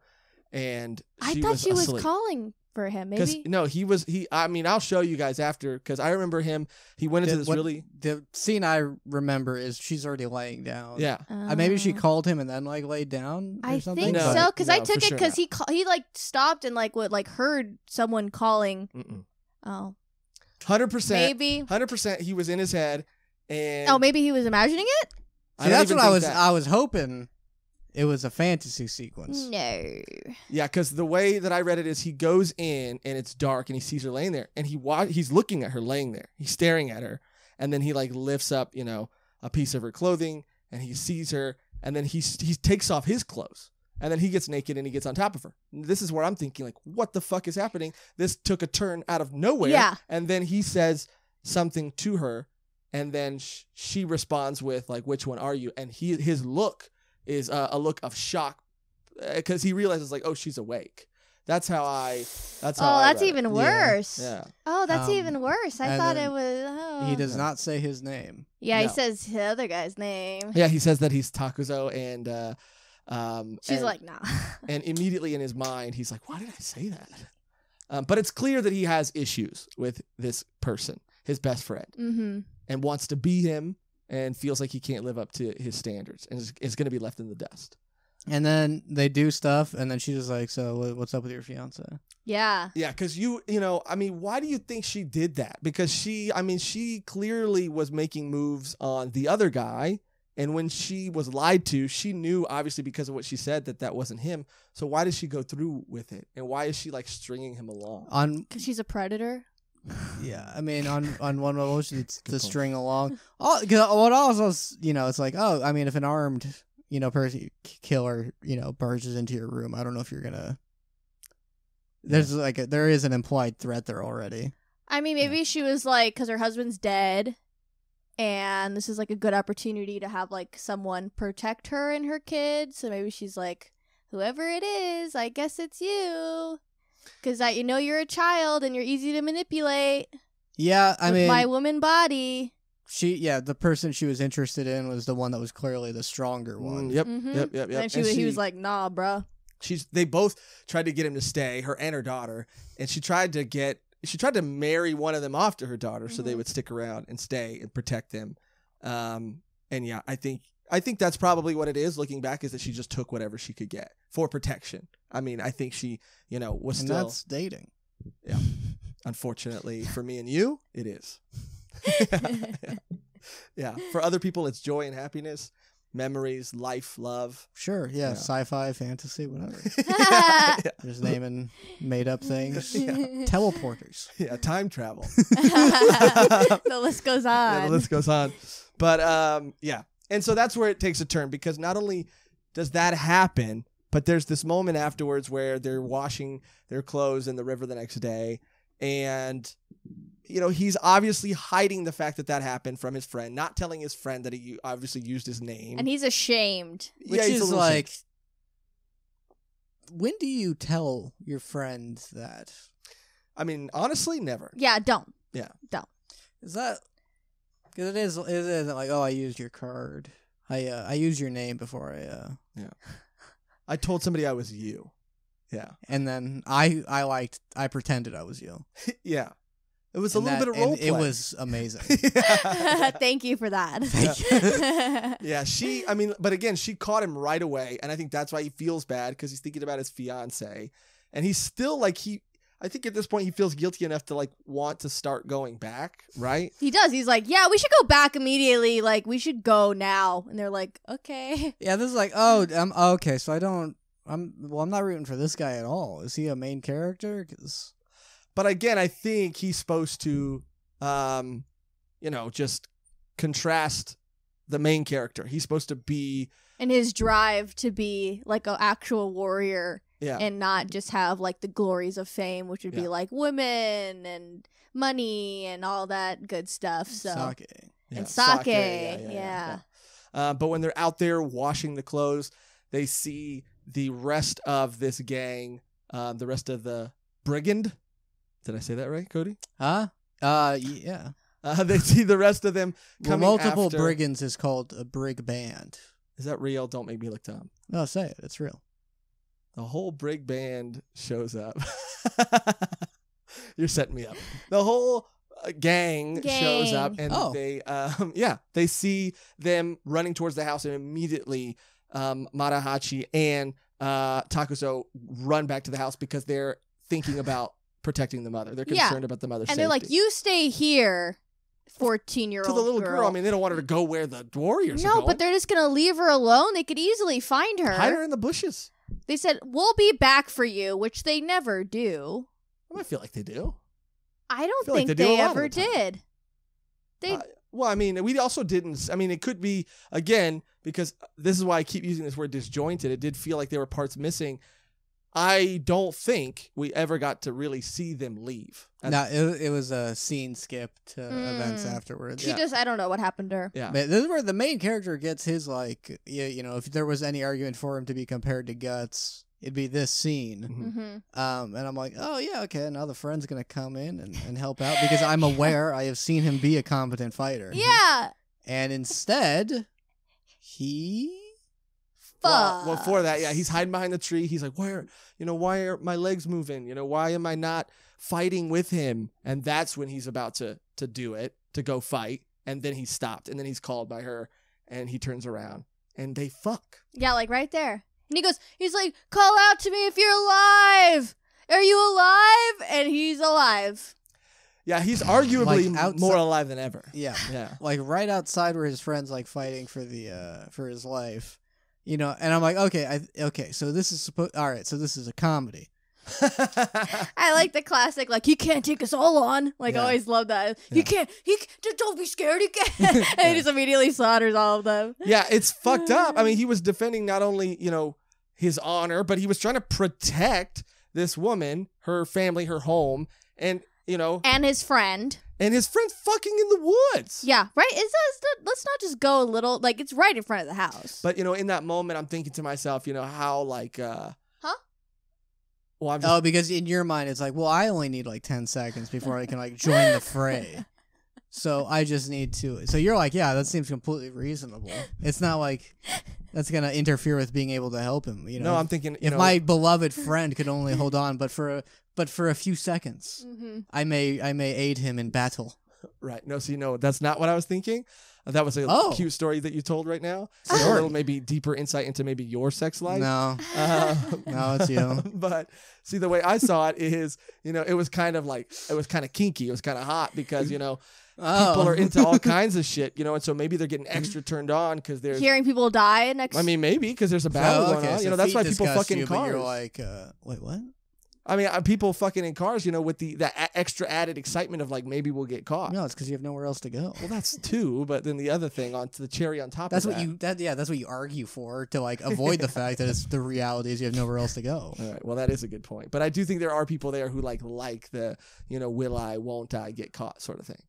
and I thought was she was calling for him. Because Maybe. no, he was he. I mean, I'll show you guys after because I remember him. He went into Did- this what- really The scene I remember is she's already laying down. yeah. Uh, maybe she Oh. called him and then like laid down. Or I something? think No. so because I No, for took it because not. he ca- he like stopped and like what like heard someone calling. Mm-mm. Oh, Hundred percent. maybe. Hundred percent. He was in his head, and Oh, maybe he was imagining it. See, that's what I was. that- I was hoping it was a fantasy sequence. No. yeah, because the way that I read it is he goes in and it's dark and he sees her laying there and he wa- he's looking at her laying there. He's staring at her and then he like lifts up you know a piece of her clothing and he sees her and then he he takes off his clothes and then he gets naked and he gets on top of her. This is where I'm thinking like, what the fuck is happening? This took a turn out of nowhere. Yeah. And then he says something to her, and then sh- she responds with like, "Which one are you?" And he his look is uh, a look of shock because he realizes like, "Oh, she's awake." That's how I. That's how. Oh, I that's read it. even Yeah. worse. Yeah. Oh, that's Um, even worse. I thought it was. Oh. He does not say his name. Yeah, he says the other guy's name. Yeah. He says that he's Takuzo, and uh, um, She's and- like, nah. and immediately in his mind, he's like, "Why did I say that?" Um, but it's clear that he has issues with this person, his best friend. mm-hmm. and wants to be him and feels like he can't live up to his standards and is, is going to be left in the dust. And then they do stuff, and then she's just like, "So, what's up with your fiance?" Yeah. Yeah, because you, you know, I mean, why do you think she did that? Because she, I mean, she clearly was making moves on the other guy. And when she was lied to, she knew, obviously, because of what she said, that that wasn't him. So why does she go through with it? And why is she like stringing him along? On Because she's a predator. Yeah, I mean, on on one level, it's Good to point. string along. All, cause what also, you know, it's like, oh, I mean, if an armed, you know, person killer, you know, barges into your room, I don't know if you're gonna. There's like a, there is an implied threat there already. I mean, maybe she was like, because her husband's dead, and this is like a good opportunity to have like someone protect her and her kids. So maybe she's like, whoever it is, I guess it's you, because I you know you're a child and you're easy to manipulate Yeah, I with mean, my woman body. she yeah the person she was interested in was the one that was clearly the stronger one. Mm, yep, Mhm. yep, yep, yep. And she, And he was like, "Nah, bruh." she's they both tried to get him to stay, her and her daughter, and she tried to get she tried to marry one of them off to her daughter so they Mhm. would stick around and stay and protect them. Um, and yeah, I think I think that's probably what it is. Looking back, is that she just took whatever she could get for protection. I mean, I think she, you know, was and still that's dating. Yeah. Unfortunately for me and you, it is. yeah, for other people, it's joy and happiness, memories, life, love. Sure, yeah, Yeah. sci-fi, fantasy, whatever. yeah, Just naming made up things. Yeah. Teleporters. yeah, time travel. the list goes on. yeah, the list goes on. But um, yeah, and so that's where it takes a turn because not only does that happen, but there's this moment afterwards where they're washing their clothes in the river the next day, and you know he's obviously hiding the fact that that happened from his friend, not telling his friend that he obviously used his name. and he's ashamed. Which Yeah, he's is like ashamed. when do you tell your friend that? I mean, honestly, never. Yeah, don't. Yeah. Don't. Is that because it is it isn't like oh I used your card. I uh, I used your name before I uh I told somebody I was you. Yeah, and then I I liked I pretended I was you. yeah. It was a little that- bit of role and It was amazing. Thank you for that. Thank Yeah, she. I mean, but again, she caught him right away, and I think that's why he feels bad because he's thinking about his fiance, and he's still like he. I think at this point he feels guilty enough to like want to start going back, right? he does. He's like, yeah, we should go back immediately. Like, we should go now. And they're like, okay. yeah, this is like oh I'm okay. So I don't. I'm well. I'm not rooting for this guy at all. Is he a main character? 'Cause- But again, I think he's supposed to, um, you know, just contrast the main character. He's supposed to be, And his drive to be like an actual warrior yeah, and not just have like the glories of fame, which would Yeah. be like women and money and all that good stuff. So Sake. yeah, and sake, yeah, yeah. yeah. Uh, but when they're out there washing the clothes, they see the rest of this gang, um, the rest of the brigand. Did I say that right, Cody? Huh? Uh, yeah. Uh, they see the rest of them Well, coming multiple after. brigands is called a brig band. Is that real? Don't make me look dumb. No, say it. It's real. The whole brig band shows up. You're setting me up. The whole uh, gang, shows up, and Oh. they, um, yeah, they see them running towards the house, and immediately, um, Matahachi and uh, Takezo run back to the house because they're thinking about protecting the mother. They're Yeah. concerned about the mother's and they're like, you stay here, 14 year old to the little girl. I mean, they don't want her to go where the warriors are no, but they're just gonna leave her alone. They could easily find her. hide her in the bushes. They said we'll be back for you, which they never do. I feel like they do. I don't like think they do they ever the did. They Uh, well, I mean, we also didn't. I mean, it could be again because this is why I keep using this word disjointed. It did feel like there were parts missing. I don't think we ever got to really see them leave. No, it, it was a scene skip to events Mm. afterwards. she Yeah. just I don't know what happened to her. yeah, But this is where the main character gets his like, you, you know, if there was any argument for him to be compared to Guts, it'd be this scene. Mhm. hmm Um, and I'm like, oh yeah, okay. Now the friend's gonna come in and, and help out because I'm aware I have seen him be a competent fighter. Yeah. And instead, he Well, Fuck. before that, yeah, he's hiding behind the tree. He's like, "Where, you know, why are my legs moving? You know, why am I not fighting with him?" And that's when he's about to to do it, to go fight, and then he's stopped, and then he's called by her, and he turns around, and they fuck. Yeah, like right there. And he goes, he's like, call out to me if you're alive. Are you alive? And he's alive. Yeah, he's arguably Like outside- more alive than ever. yeah, Yeah. like right outside where his friends like fighting for the uh for his life. You know, and I'm like, okay, I okay, so this is supposed all right, so this is a comedy. I like the classic, like, he can't take us all on. Like, I always love that. Yeah. He can't, he c- don't be scared, he can't. and Yeah. he just immediately slaughters all of them. yeah, it's fucked up. I mean, he was defending not only, you know, his honor, but he was trying to protect this woman, her family, her home, and, you know, And his friend. And his friends fucking in the woods. Yeah, right? It's not, it's not, let's not just go a little, like, it's right in front of the house. But, you know, in that moment, I'm thinking to myself, you know, how, like, uh, Huh? Well, I'm just, Oh, because in your mind it's like, well, I only need like ten seconds before I can like join the fray. So I just need to. So you're like, yeah, that seems completely reasonable. It's not like that's gonna interfere with being able to help him. You know, no, I'm thinking. You if know, my beloved friend could only hold on, but for a, but for a few seconds, hmm I may I may aid him in battle. right? No, see, no, that's not what I was thinking. Uh, That was a Oh. cute story that you told right now. So a Sorry. little maybe deeper insight into maybe your sex life. No, Uh, No, it's you. but see, the way I saw it is, you know, it was kind of like it was kind of kinky. It was kind of hot because you know oh. people are into all kinds of shit, you know, and so maybe they're getting extra turned on because they're Hearing people die next. I mean, maybe because there's a battle Oh, going on. so you know, that's why people fucking you, cars. You're like, uh, wait, what? I mean, uh, people fucking in cars, you know, with the that extra added excitement of like maybe we'll get caught. No, it's because you have nowhere else to go. Well, that's two, but then the other thing on to the cherry on top. That's of what that. you that yeah, that's what you argue for to like avoid the fact that it's the reality is you have nowhere else to go. All right. Well, that is a good point. But I do think there are people there who like like the you know will I won't I get caught sort of thing.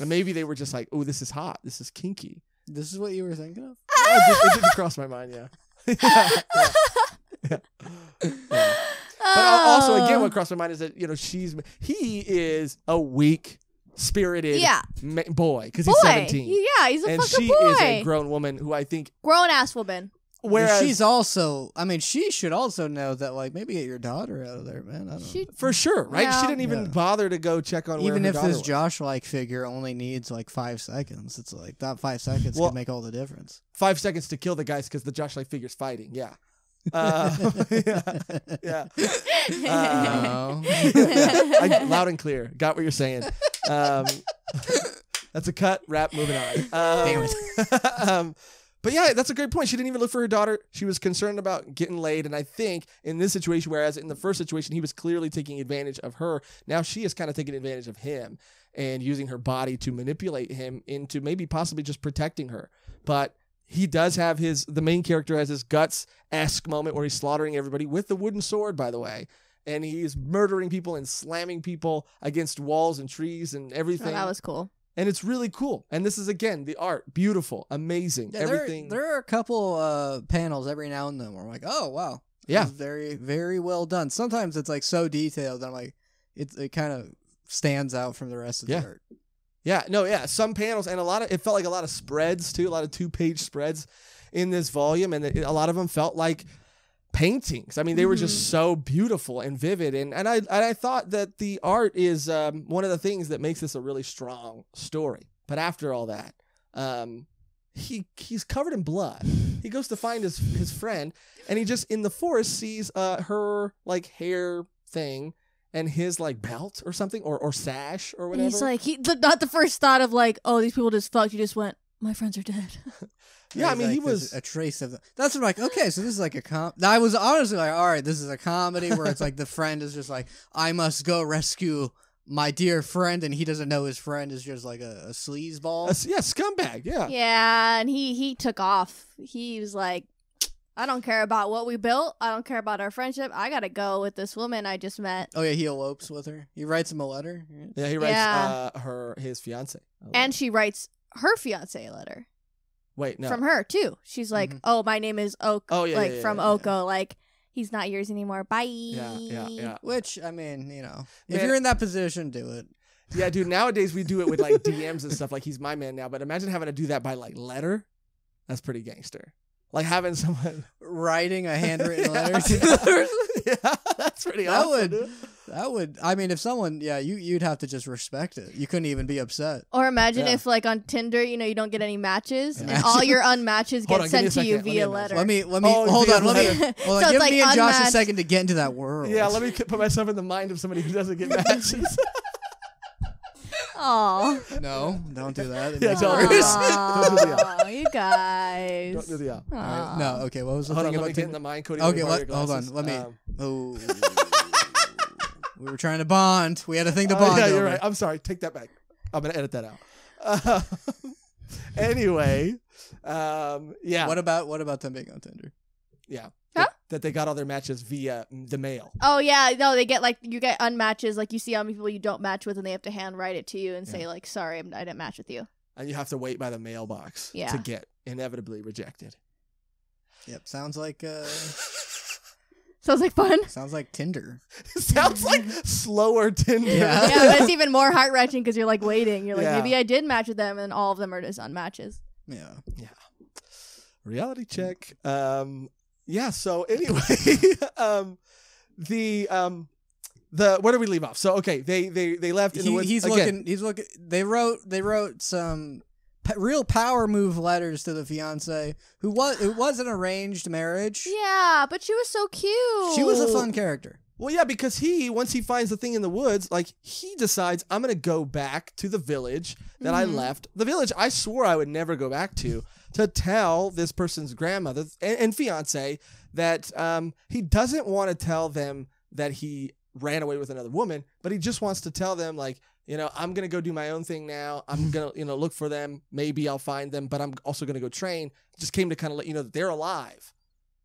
And maybe they were just like, oh, this is hot. This is kinky. This is what you were thinking of? it, did, it did cross my mind. Yeah. yeah, yeah, yeah. Yeah. But also, again, Oh. what crossed my mind is that you know she's he is a weak spirited Yeah. ma- boy because boy. he's seventeen. Yeah, he's a and fucking she boy. is a grown woman who I think. Grown ass woman. Whereas she's also I mean, she should also know that like maybe get your daughter out of there, man. I don't She for sure, right? Yeah. She didn't even Yeah. bother to go check on know. where Even her if daughter this was. Josh like figure only needs like five seconds, it's like that five seconds Well- could make all the difference. five seconds to kill the guys because the Josh Light figure's fighting. Yeah. Uh, yeah. Yeah. Uh, No. I, loud and clear. Got what you're saying. Um, that's a cut. Wrap. Moving on. Um, um, but yeah, that's a great point. She didn't even look for her daughter. She was concerned about getting laid. And I think in this situation, whereas in the first situation, he was clearly taking advantage of her, now she is kind of taking advantage of him and using her body to manipulate him into maybe possibly just protecting her. But he does have his, the main character has his guts esque moment where he's slaughtering everybody with the wooden sword, by the way. And he's murdering people and slamming people against walls and trees and Oh, everything that was cool. and it's really cool. And this is again the art, beautiful, amazing, Yeah, there, everything. there are a couple uh, panels every now and then where I'm like, oh wow, Yeah. very very well done. Sometimes it's like so detailed that I'm like, it it kind of stands out from the rest of Yeah. the art. Yeah, no, yeah, some panels and a lot of it felt like a lot of spreads too, a lot of two page spreads in this volume, and it, a lot of them felt like paintings. I mean, they were just so beautiful and vivid, and and I and I thought that the art is um, one of the things that makes this a really strong story. But after all that, um, he he's covered in blood. He goes to find his his friend, and he just in the forest sees uh her like hair thing and his like belt or something or or sash or And whatever. he's like, he the, not the first thought of like, oh, these people just fucked. You just went, my friends are dead. yeah, I mean he like, there's was a trace of the. That's what I'm like. Okay, so this is like a com. I was honestly like, all right, this is a comedy where it's like the friend is just like, I must go rescue my dear friend, and he doesn't know his friend is just like a, a sleazeball. a s- yeah scumbag. Yeah. yeah, and he he took off. He was like, I don't care about what we built. I don't care about our friendship. I gotta go with this woman I just met. Oh yeah, he elopes with her. He writes him a letter. Yeah, he writes Yeah. uh her his fiance. And she writes her fiance a letter wait, no. from her too. She's like, Mhm. "Oh, my name is Oak. Oh, yeah, like yeah, from yeah, yeah. Oko. Like he's not yours anymore. Bye." yeah, yeah, yeah. Which I mean, you know, if Man. you're in that position, do it. Yeah, dude, nowadays we do it with like DMs and stuff like he's my man now, but imagine having to do that by like letter. That's pretty gangster. Like having someone Writing a handwritten Yeah, letter. To yeah. the person. yeah, that's pretty That awesome. would- dude. That would. I mean, if someone, yeah, you you'd have to just respect it. You couldn't even be upset. Or imagine Yeah. if, like, on Tinder, you know, you don't get any matches, Yeah. and all your unmatches get on, give me a sent to you second. Let via letter. Let me let me Oh, hold on. Let me letter. hold on. So it's give like me and Josh a second to get into that world. Yeah, let me put myself in the mind of somebody who doesn't get matches. Aw. No, don't do that. It Yeah, makes don't it do worse. Don't do the Aw, you guys. Don't do the All right. Aw. No, okay. What was the Hold on, thing let me about get in the mind coding. Okay, let what- hold on, let me- Um, Oh, we were trying to bond. We had a thing to oh, bond. yeah, you're over. right. I'm sorry. Take that back. I'm gonna edit that out. Uh, anyway, um, yeah, What about what about them being on Tinder? yeah, Huh? That, that they got all their matches via the mail. Oh yeah, no, they get like you get unmatches. Like you see how many people you don't match with, and they have to handwrite it to you and say like, "Sorry, I'm, I didn't match with you." and you have to wait by the mailbox Yeah. to get inevitably rejected. Yep, sounds like uh, Sounds like fun. Sounds like Tinder. Sounds like slower Tinder. Yeah. yeah, but it's even more heart wrenching because you're like waiting. You're like, Yeah. maybe I did match with them, and all of them are just unmatches. Yeah, yeah. reality check um yeah so anyway um the um the where do we leave off so okay they they they left in the He, woods he's again. looking. He's looking. They wrote. They wrote some p- real power move letters to the fiance who was. It was an arranged marriage. Yeah, but she was so cute. She was a fun character. well yeah because he once he finds the thing in the woods like he decides i'm gonna go back to the village that i Mhm. left the village i swore i would never go back to to tell this person's grandmother and, and fiance that um he doesn't want to tell them that he ran away with another woman but he just wants to tell them like you know i'm gonna go do my own thing now. I'm gonna you know look for them. Maybe i'll find them but i'm also gonna go train. Just came to kind of let you know that they're alive.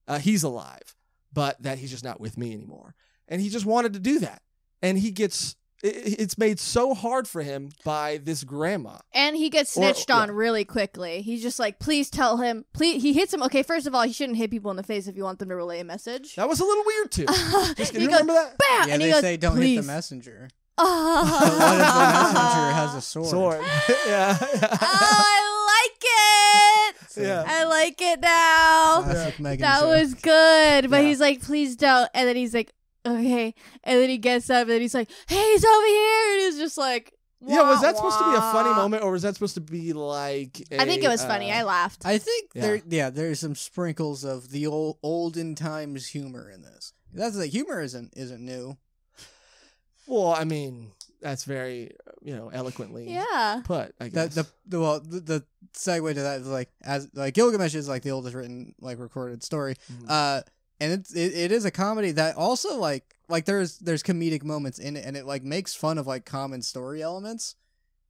Uh, he's alive but that he's just not with me anymore. And he just wanted to do that. And he gets it's made so hard for him by this grandma And he gets Or- snitched on yeah. really quickly. He's just like, please tell him. Please, he hits him. Okay, first of all, he shouldn't hit people in the face if you want them to relay a message. that was a little weird too just, he you goes, remember that bam, Yeah, and he they goes, say don't please. hit the messenger. Oh. But what if the messenger has a sword? sword yeah oh, I like it. yeah I like it now. Classic Mehgan That show. was good. But Yeah. he's like, please don't. And then he's like, okay. And then he gets up and he's like, hey, he's over here. And he's just like, yeah was wah, that supposed to be a funny moment or was that supposed to be like I think it a, was funny. uh, I laughed. I think Yeah. there, yeah, there's some sprinkles of the old olden times humor in this. That's the humor isn't isn't new. well i mean that's very uh, you know eloquently yeah. put i The guess the, the well the, the segue to that is like as like Gilgamesh is like the oldest written like recorded story. Mhm. Uh, and it's it, it is a comedy that also like like there's there's comedic moments in it, and it like makes fun of like common story elements,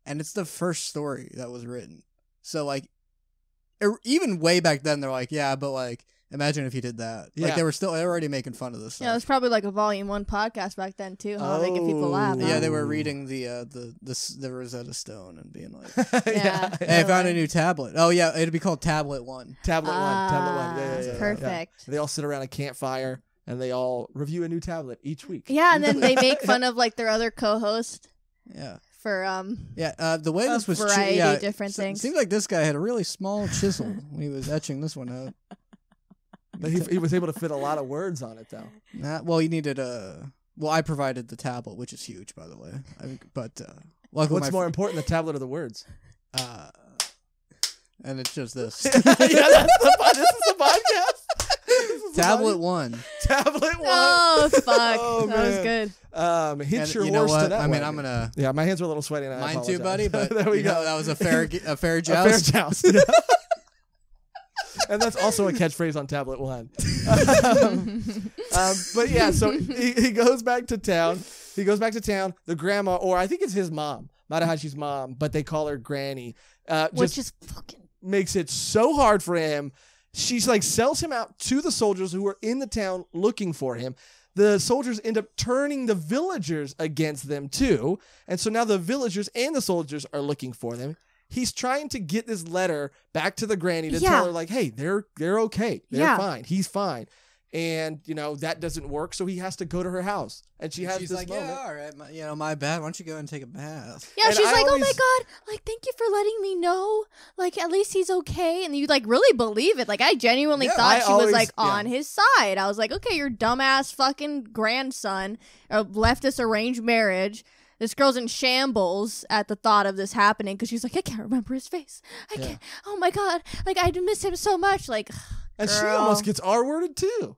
and it's the first story that was written. So like, er, even way back then, they're like, yeah, but like. Imagine if you did that. Yeah. Like they were still they were already making fun of this stuff. Yeah, it was probably like a volume one podcast back then too, huh? Making people laugh. Oh. huh? Yeah, they were reading the uh, the the the Rosetta Stone and being like, Yeah. "Hey, I found a new tablet." Oh yeah, it'd be called Tablet One. tablet one tablet one yeah, yeah, Ah, yeah, yeah, yeah. Perfect. they all sit around a campfire and they all review a new tablet each week Yeah, and then they make fun of like their other co-host Yeah, for um yeah. Uh, the way this was, chi- variety yeah, different se- things. Seems like this guy had a really small chisel when he was etching this one out. But he, he was able to fit a lot of words on it though Nah, well, you needed a. Well, I provided the tablet, which is huge, by the way. I think, but uh, luckily what's my more fr- important the tablet or the words Uh, and it's just this yeah that's the pod- this is the podcast This is the tablet pod- one. tablet one Oh fuck. Oh, that was man. good. um hit And your you know horse what? to that I mean, wagon. I'm gonna. yeah my hands were a little sweaty and I Mine too, buddy. But there we you go know, that was a fair, ge- a fair a fair joust. joust yeah. And that's also a catchphrase on tablet one um, um, but yeah, so he, he goes back to town. He goes back to town. The grandma, or I think it's his mom, Matahachi's mom, but they call her Granny. Uh, Which just is fucking makes it so hard for him. She's like sells him out to the soldiers who are in the town looking for him. The soldiers end up turning the villagers against them too, and so now the villagers and the soldiers are looking for them. He's trying to get this letter back to the granny to Yeah. tell her like, "Hey, they're they're okay. They're Yeah. fine. He's fine." And you know that doesn't work, so he has to go to her house, and she has She's this like, moment. yeah, all right, my, you know, my bad. Why don't you go and take a bath? Yeah, And she's I like, "Oh my god, like thank you for letting me know. Like at least he's okay." And you like really believe it. Like I genuinely Yeah, thought I she always- was like yeah. on his side. I was like, "Okay, your dumbass fucking grandson uh, left this arranged marriage." This girl's in shambles at the thought of this happening because she's like, I can't remember his face. I Yeah. can't. Oh my god! Like I miss him so much. Like, and she almost gets R worded too.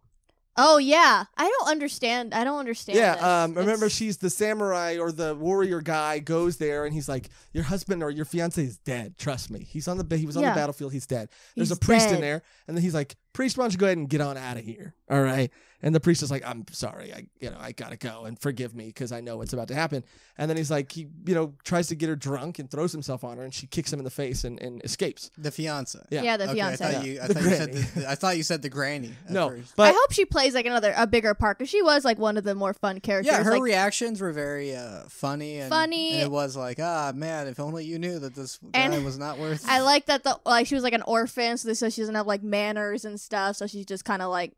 oh yeah, I don't understand. I don't understand. Yeah, um, remember It's- she's the samurai or the warrior guy goes there and he's like, "Your husband or your fiance is dead. Trust me. He's on the he was on Yeah. the battlefield. He's dead. There's He's a priest in there." And then he's like, "Priest, why don't you go ahead and get on out of here? All right." And the priest is like, "I'm sorry. I you know I gotta go and forgive me because I know what's about to happen." And then he's like, he you know tries to get her drunk and throws himself on her and she kicks him in the face and, and escapes. The fiance. Yeah. yeah, the Okay, fiance. I thought Yeah. you. I The thought you said the, I thought you said the granny. No, first. but I hope she plays like another a bigger part because she was like one of the more fun characters. Yeah, her like, reactions were very uh, funny and Funny. and it was like, ah, man, if only you knew that this guy And was not worth. I like that the like she was like an orphan, so they said she doesn't have like manners and stuff, so she's just kind of like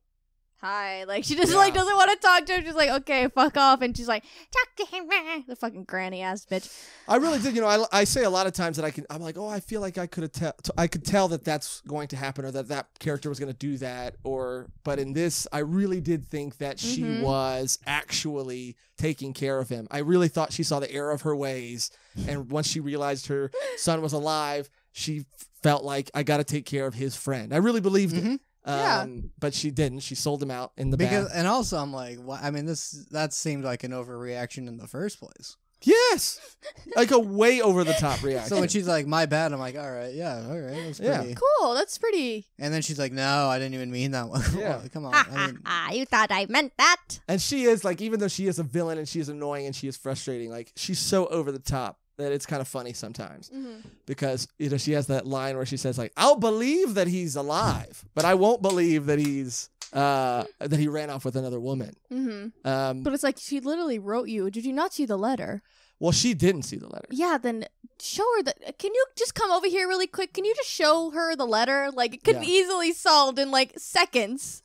hi. Like she just like doesn't want to talk to him. She's like, okay, fuck off. And she's like, talk to him. The fucking granny ass bitch. I really did. You know, I, I say a lot of times that I can. I'm like, oh, I feel like I could tell. I could tell that that's going to happen, or that that character was going to do that, or. But in this, I really did think that she Mhm. was actually taking care of him. I really thought she saw the error of her ways, and once she realized her son was alive, she felt like I got to take care of his friend. I really believed it. Mhm. Yeah. Um, but she didn't. She sold him out in the Because bath. and also I'm like, why, I mean, this that seemed like an overreaction in the first place. Yes, like a way over the top reaction. So when she's like, "My bad," I'm like, "All right, yeah, all right, that's Yeah. pretty." Cool. That's pretty. And then she's like, "No, I didn't even mean that one." Yeah. Come on, Ha I mean, ha. You thought I meant that. And she is like, even though she is a villain and she is annoying and she is frustrating, like she's so over the top that it's kind of funny sometimes Mm-hmm. because you know she has that line where she says like, "I'll believe that he's alive, but I won't believe that he's uh that he ran off with another woman." Mm-hmm. Um, But it's like she literally wrote you. Did you not see the letter? well, she didn't see the letter. Yeah, then show her that. Can you just come over here really quick? Can you just show her the letter? Like it could be easily solved in like seconds.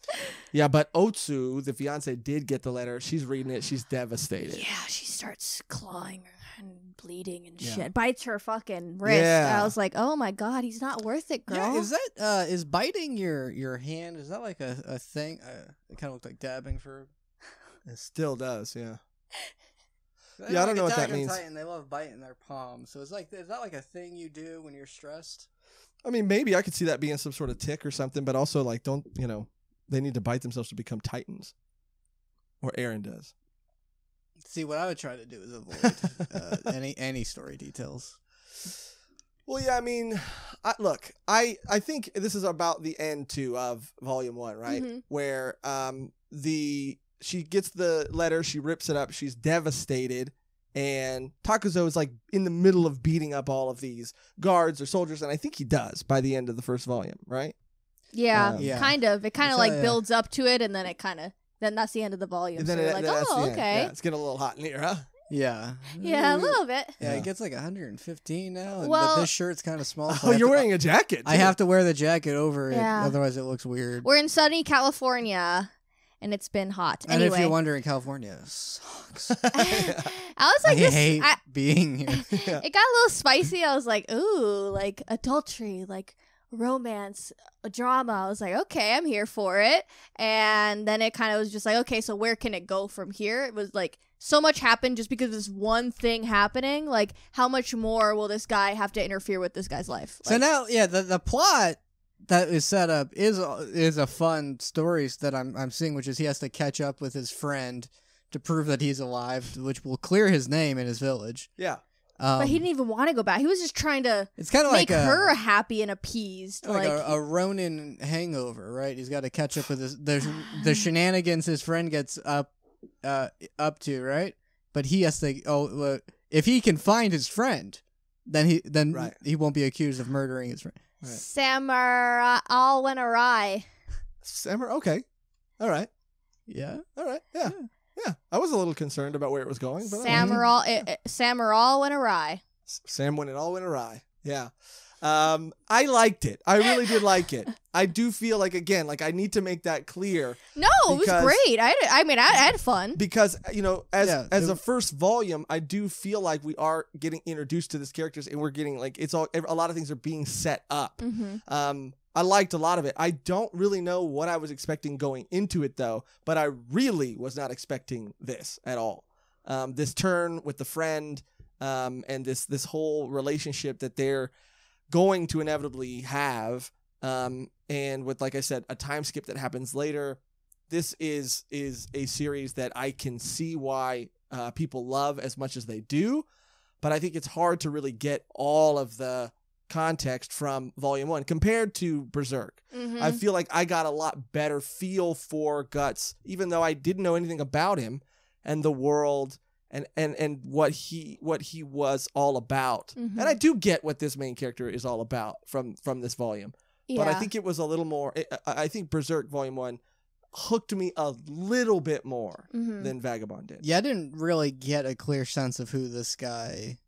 Yeah, but Otsu, the fiance, did get the letter. She's reading it. She's devastated. Yeah, she starts clawing her bleeding and Yeah. shit. Bites her fucking wrist. Yeah. I was like, oh my god, he's not worth it, girl. yeah, is that uh is biting your your hand? Is that like a a thing? Uh, it kind of looked like dabbing for. It still does. Yeah. They Yeah, I don't know what that means. Titan, they love biting their palms. So it's like, is that like a thing you do when you're stressed? I mean, maybe I could see that being some sort of tick or something, but also like, don't you know, they need to bite themselves to become titans, or Eren does. See, what I would try to do is avoid uh, any any story details. Well, yeah, I mean, I, look, I I think this is about the end too of volume one, right? Mhm. Where um the she gets the letter, she rips it up, she's devastated, and Takezo is like in the middle of beating up all of these guards or soldiers, and I think he does by the end of the first volume, right? yeah, Um, Yeah. kind of. It kind of like uh, builds up to it, and then it kind of then that's the end of the volume. And so then you're it- like, then oh, okay. Yeah, it's getting a little hot in here, huh? Yeah. Yeah, a little bit. Yeah, Yeah. it gets like 115 now. and- Well- but this shirt's kind of small. so Oh, you're to- wearing a jacket. I have to wear the jacket over it, Yeah. otherwise it looks weird. We're in sunny California, and it's been hot. and anyway, if you're wondering, California sucks. I was like, I this. hate I, being here. Yeah. it got a little spicy. I was like, ooh, like adultery, like romance, uh, drama. I was like, okay, I'm here for it. And then it kind of was just like, okay, so where can it go from here? It was like so much happened just because of this one thing happening. Like, how much more will this guy have to interfere with this guy's life? So now, yeah, the the plot that is set up is is a fun story that I'm I'm seeing, which is he has to catch up with his friend to prove that he's alive, which will clear his name in his village. Yeah. Um, but he didn't even want to go back. He was just trying to it's kind of make like a, her happy and appeased. like, Like, a, a Ronin hangover, right? He's got to catch up with his the the shenanigans his friend gets up uh up to, right? But he has to. Oh, well, if he can find his friend, then he then Right. he won't be accused of murdering his friend. Right. Samurai all went awry. Sammer. Okay. All right. Yeah. All right. Yeah. Yeah. I was a little concerned about where it was going, but Samurai, eh, eh, Samurai went awry. Sam when it all went awry. Yeah. Um, I liked it. I really did like it. I do feel like again, like I need to make that clear No, it was great. I, I mean, I, I had fun. because you know, as Yeah, as it- a first volume, I do feel like we are getting introduced to these characters, and we're getting like it's all a lot of things are being set up. hmm Um, I liked a lot of it. I don't really know what I was expecting going into it though, but I really was not expecting this at all. Um, this turn with the friend, um, and this this whole relationship that they're going to inevitably have, um, and with like I said, a time skip that happens later. This is is a series that I can see why uh, people love as much as they do, but I think it's hard to really get all of the context from volume one compared to Berserk. hmm I feel like I got a lot better feel for Guts, even though I didn't know anything about him and the world and and and what he what he was all about. Mhm. And I do get what this main character is all about from from this volume. yeah. But I think it was a little more. I, I think Berserk Volume One hooked me a little bit more Mhm. than Vagabond did. Yeah, I didn't really get a clear sense of who this guy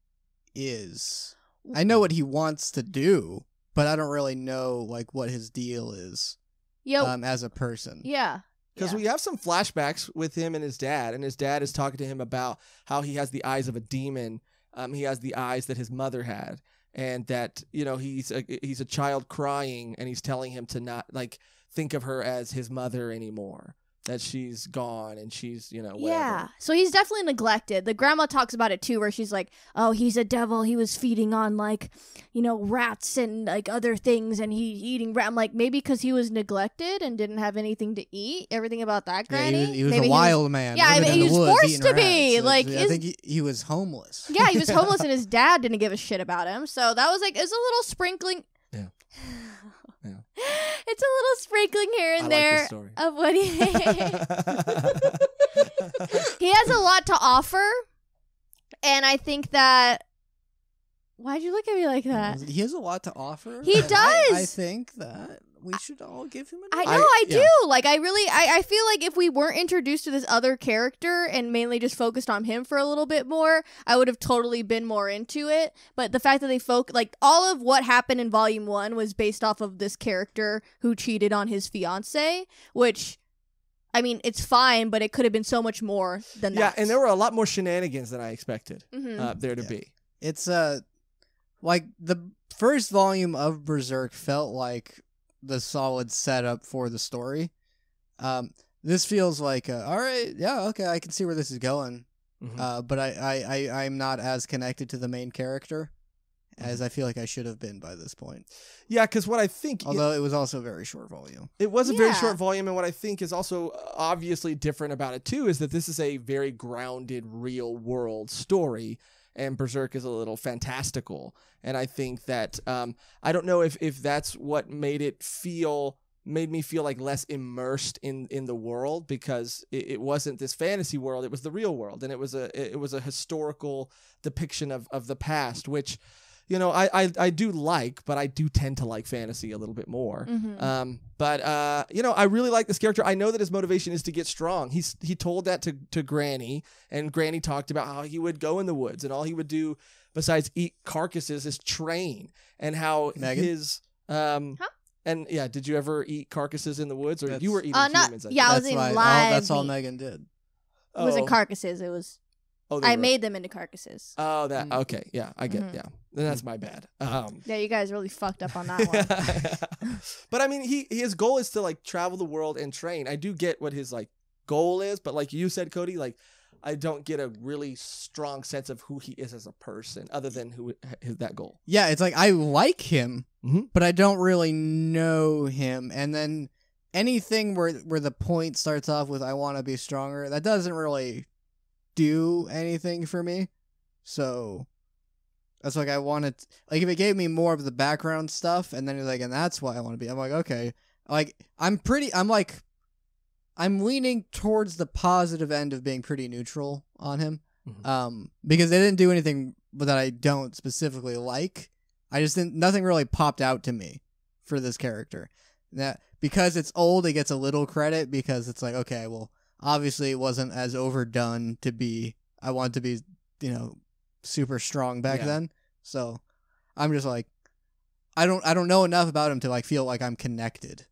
is. I know what he wants to do, but I don't really know like what his deal is Yo, um, as a person. yeah. because Yeah. we have some flashbacks with him and his dad, and his dad is talking to him about how he has the eyes of a demon. Um, he has the eyes that his mother had, and that you know he's a, he's a child crying, and he's telling him to not like think of her as his mother anymore. That she's gone, and she's you know whatever. Yeah. So he's definitely neglected. The grandma talks about it too, where she's like, "Oh, he's a devil. He was feeding on like, you know, rats and like other things, and he eating rat." I'm like, maybe because he was neglected and didn't have anything to eat. Everything about that Yeah, granny. he was, he was Maybe a wild man. yeah, I mean, he was forced to be, rats. like, I think he, he was homeless. Yeah, he was homeless, and his dad didn't give a shit about him. So that was like, it's a little sprinkling. Yeah. Yeah. It's a little sprinkling here and like there story. of what he. he has a lot to offer, and I think that. Why'd you look at me like that? He has a lot to offer. He does. I, I think that we should all give him an. I know, I- I, yeah. do. Like, I really, I, I feel like if we weren't introduced to this other character and mainly just focused on him for a little bit more, I would have totally been more into it. But the fact that they folk, like, all of what happened in Volume One was based off of this character who cheated on his fiance, which. I mean, it's fine, but it could have been so much more than yeah, that. Yeah, and there were a lot more shenanigans than I expected Mhm. uh, there to Yeah. be. It's uh like the first volume of Berserk felt like the solid setup for the story. Um, this feels like uh, all right, yeah, okay, I can see where this is going. Mhm. Uh, but I, I, I, I'm not as connected to the main character Mm-hmm. as I feel like I should have been by this point. yeah, because what I think Although it was also a very short volume. It was a very short volume, and what I think is also obviously different about it too is that this is a very grounded, real world story, and Berserk is a little fantastical. And I think that um, I don't know if if that's what made it feel made me feel like less immersed in in the world because it, it wasn't this fantasy world; it was the real world, and it was a it was a historical depiction of of the past, which. You know, I, I I do like, but I do tend to like fantasy a little bit more. Mhm. Um, but uh, you know, I really like this character. I know that his motivation is to get strong. He's he told that to to Granny, and Granny talked about how he would go in the woods and all he would do besides eat carcasses is train, and how Mehgan? his um. Huh? And yeah, did you ever eat carcasses in the woods, or That's- you were eating Uh, not- humans? I yeah, I was that's eating why all, live that's all meat. Mehgan did. It wasn't Oh. carcasses. It was. Oh, I were- made them into carcasses. Oh, that Mm. okay. Yeah, I get. Mhm. Yeah, then that's my bad. Um, yeah, you guys really fucked up on that one. but I mean, he his goal is to like travel the world and train. I do get what his like goal is, but like you said, Cody, like I don't get a really strong sense of who he is as a person, other than who his, that goal. Yeah, it's like I like him, Mhm. but I don't really know him. And then anything where where the point starts off with "I want to be stronger," that doesn't really do anything for me. So that's like I wanted. Like if it gave me more of the background stuff, and then he's like, "And that's why I want to be," I'm like, okay. Like I'm pretty. I'm like. I'm leaning towards the positive end of being pretty neutral on him Mhm. um, because they didn't do anything that I don't specifically like. I just didn't. Nothing really popped out to me for this character. That because it's old, it gets a little credit because it's like okay, well, obviously it wasn't as overdone to be. I want to be, you know, super strong back Yeah. then. So I'm just like, I don't. I don't know enough about him to like feel like I'm connected.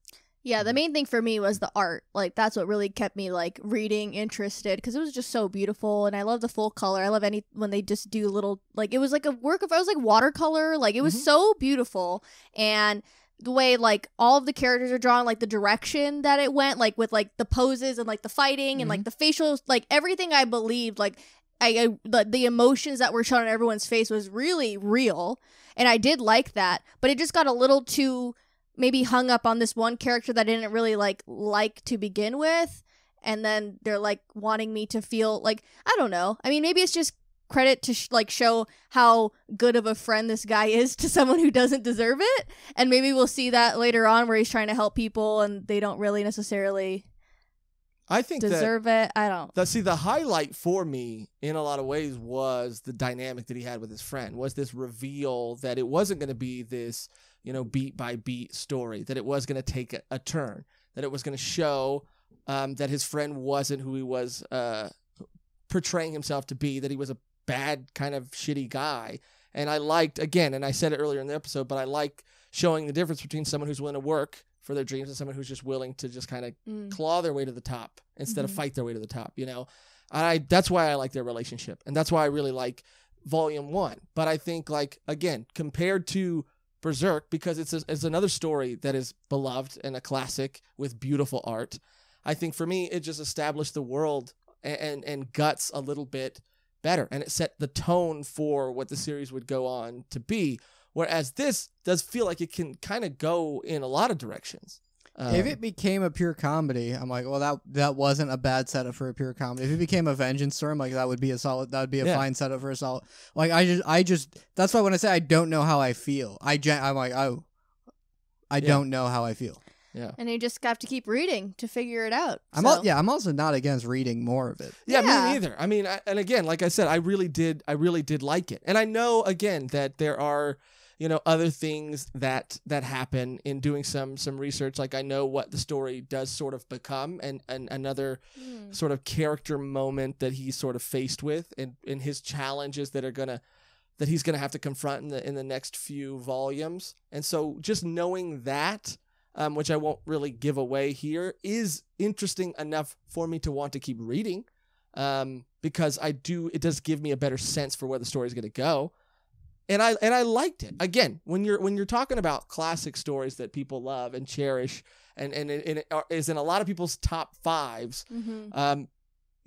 Yeah, Mm-hmm. the main thing for me was the art. Like that's what really kept me like reading interested because it was just so beautiful and I love the full color. I love any when they just do little like it was like a work of I was like watercolor. Like it was Mhm. so beautiful and the way like all of the characters are drawn, like the direction that it went, like with like the poses and like the fighting and like the facials, like everything I believed, like I, I the, emotions that were shown on everyone's face was really real, and I did like that. But it just got a little too maybe hung up on this one character that I didn't really like like to begin with, and then they're like wanting me to feel like I don't know. I mean, maybe it's just credit to sh- like show how good of a friend this guy is to someone who doesn't deserve it and maybe we'll see that later on where he's trying to help people and they don't really necessarily I think that deserve it i don't That see the highlight for me in a lot of ways was the dynamic that he had with his friend. Was this reveal that it wasn't going to be this, you know, beat by beat story. That it was going to take a, a turn. That it was going to show um, that his friend wasn't who he was uh, portraying himself to be. That he was a bad kind of shitty guy. And I liked again, and I said it earlier in the episode, but I like showing the difference between someone who's willing to work for their dreams and someone who's just willing to just kind of Mm. claw their way to the top instead Mhm. of fight their way to the top. You know, I that's why I like their relationship, and that's why I really like Volume One. But I think like again compared to Berserk because it's a, it's another story that is beloved and a classic with beautiful art. I think for me it just established the world and and, and guts a little bit better, and it set the tone for what the series would go on to be. Whereas this does feel like it can kind of go in a lot of directions. if Um, it became a pure comedy, I'm like, well, that that wasn't a bad setup for a pure comedy. If it became a vengeance story, I'm like, that would be a solid. That would be a Yeah. fine setup for a solid. Like, I just, I just. That's why when I say I don't know how I feel, I, gen- I'm like, oh, I Yeah. don't know how I feel. yeah. And you just have to keep reading to figure it out. I'm so. al- yeah, I'm also not against reading more of it. Yeah, Yeah. me neither. I mean, I, and again, like I said, I really did, I really did like it, and I know again that there are, you know, other things that that happen in doing some some research. Like I know what the story does sort of become, and and another Mm. sort of character moment that he's sort of faced with, and and his challenges that are gonna that he's gonna have to confront in the in the next few volumes. And so, just knowing that. Um, which I won't really give away here, is interesting enough for me to want to keep reading um, because I do it does give me a better sense for where the story is going to go, and I and I liked it. Again, when you're when you're talking about classic stories that people love and cherish, and and, it- and it are- is in a lot of people's top fives, Mhm. um,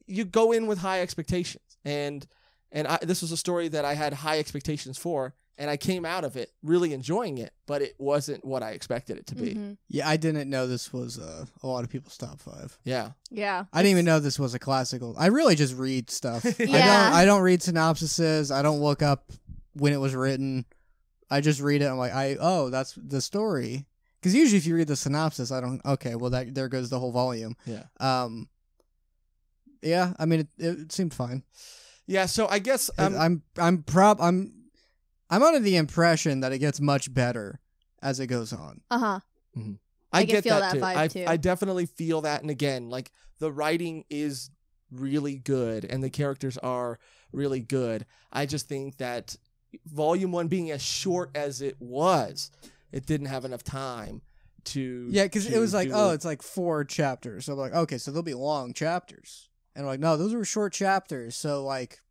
you go in with high expectations, and and I, this was a story that I had high expectations for, and I came out of it really enjoying it, but it wasn't what I expected it to be. Mhm. Yeah, I didn't know this was uh, a lot of people's top five. Yeah, Yeah. I didn't even know this was a classical. I really just read stuff. I Yeah. don't. I don't read synopsises. I don't look up when it was written. I just read it. I'm like, I oh, that's the story. Because usually, if you read the synopsis, I don't. Okay, well, that there goes the whole volume. yeah. Um. Yeah, I mean, it, it seemed fine. Yeah, so I guess um, I'm. I'm prob. I'm. I'm under the impression that it gets much better as it goes on. Uh huh. I, I can get feel that, that too. vibe, I, too. I definitely feel that. And again, like the writing is really good and the characters are really good. I just think that volume one being as short as it was, it didn't have enough time to. Yeah, because it was like, oh, it. it's like four chapters. So I'm like, okay, so there'll be long chapters. And I'm like, no, those were short chapters. So like,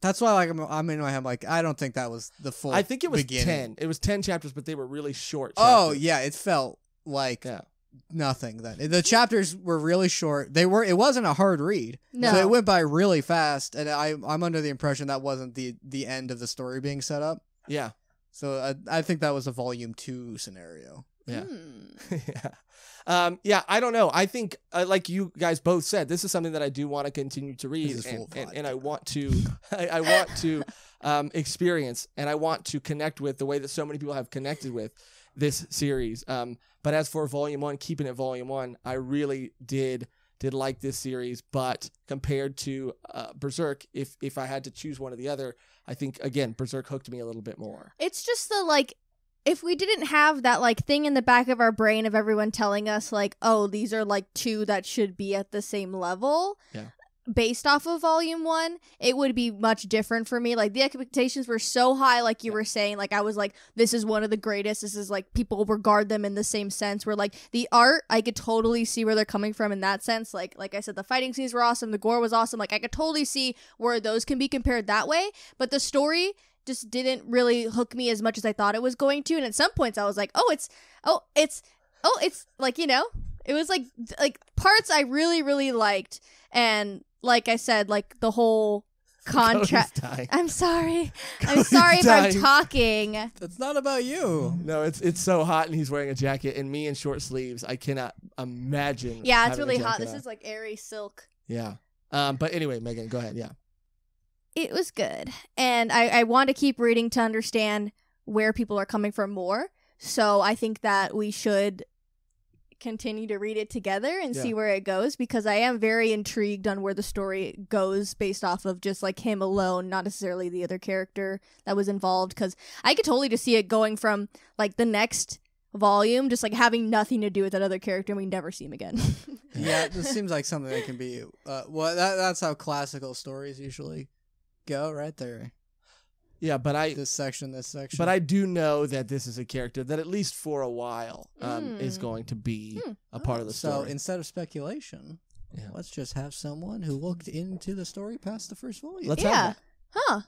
that's why like I'm, I'm in my head like I don't think that was the full. I think it was beginning. 10. It was 10 chapters, but they were really short. Oh yeah, it felt like Yeah. Nothing. Then the chapters were really short. They were. It wasn't a hard read. No. So it went by really fast, and I I'm under the impression that wasn't the the end of the story being set up. Yeah. So I I think that was a volume two scenario. Yeah. Hmm. yeah. Um, yeah, I don't know. I think, uh, like you guys both said, this is something that I do want to continue to read, is full and, of and, and I want to, I, I want to um, experience, and I want to connect with the way that so many people have connected with this series. Um, but as for Volume One, keeping it Volume One, I really did did like this series. But compared to uh, Berserk, if if I had to choose one or the other, I think again Berserk hooked me a little bit more. It's just the like if we didn't have that like thing in the back of our brain of everyone telling us like, oh, these are like two that should be at the same level. Yeah. Based off of volume one, it would be much different for me. Like the expectations were so high, like you Yeah. were saying. Like I was like, this is one of the greatest. This is like people regard them in the same sense. Where like the art, I could totally see where they're coming from in that sense. Like like I said, the fighting scenes were awesome. The gore was awesome. Like I could totally see where those can be compared that way. But the story just didn't really hook me as much as I thought it was going to. And at some points, I was like, oh, it's, oh, it's, oh, it's like you know, it was like like parts I really really liked, and like I said, like the whole contract. I'm sorry. I'm Cody's sorry if I'm talking. That's not about you. No, it's it's so hot and he's wearing a jacket and me in short sleeves. I cannot imagine. Yeah, it's really hot. This on. is like airy silk. yeah. Um, but anyway, Mehgan, go ahead. Yeah. It was good, and I I want to keep reading to understand where people are coming from more. So I think that we should continue to read it together and Yeah. see where it goes because I am very intrigued on where the story goes based off of just like him alone, not necessarily the other character that was involved. Because I could totally just see it going from like the next volume, just like having nothing to do with that other character, and we never see him again. Yeah, this seems like something that can be. Uh, well, that, that's how classical stories usually go, right there. Yeah, but I this section, this section. but I do know that this is a character that at least for a while um, is Mm. going to be Hmm. a part of the story. So instead of speculation, Yeah. let's just have someone who looked into the story past the first volume. Let's yeah. have that. Huh.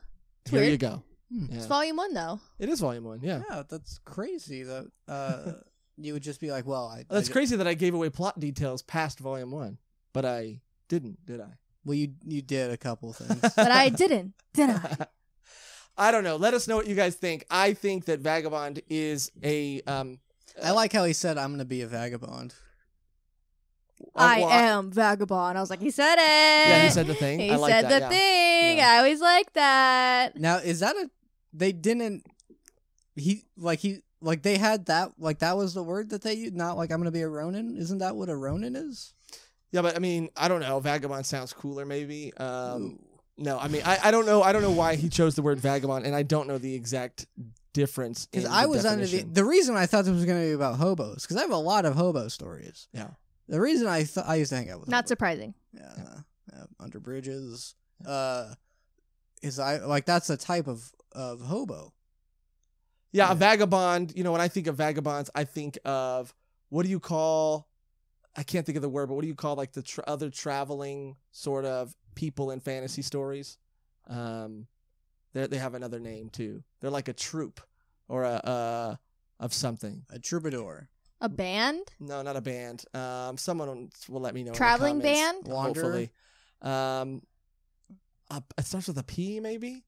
Here weird. you go. Hmm. Yeah. It's volume one though. It is volume one. Yeah. yeah, that's crazy. That uh, you would just be like, well, I. That's I, crazy that I gave away plot details past volume one, but I didn't, did I? Well, you you did a couple things. But I didn't, did I? I don't know. Let us know what you guys think. I think that Vagabond is a um. I like how he said, "I'm gonna be a vagabond." I well, am vagabond. I was like, he said it. Yeah, he said the thing. He I like said that, the yeah. thing. Yeah. I always like that. Now, is that a? They didn't. He like he like they had that like that was the word that they used. Not like I'm gonna be a Ronin. Isn't that what a Ronin is? Yeah, but I mean, I don't know. Vagabond sounds cooler, maybe. Um, Ooh. No, I mean, I, I don't know. I don't know why he chose the word vagabond, and I don't know the exact difference. Because I the was under the the reason I thought this was gonna be about hobos because I have a lot of hobo stories. Yeah. The reason I thought I used to hang out with Not hobos. surprising. yeah, uh, under bridges, uh, is I like that's a type of of hobo. Yeah, Yeah. a vagabond. You know, when I think of vagabonds, I think of what do you call? I can't think of the word, but what do you call like the tra- other traveling sort of people in fantasy stories? Um, they they have another name too. They're like a troop or a uh of something. A troubadour, A band? No, not a band. Um, someone will let me know. in the Traveling comments, band? Wanderer? Hopefully. Um, a, it starts with a P, maybe.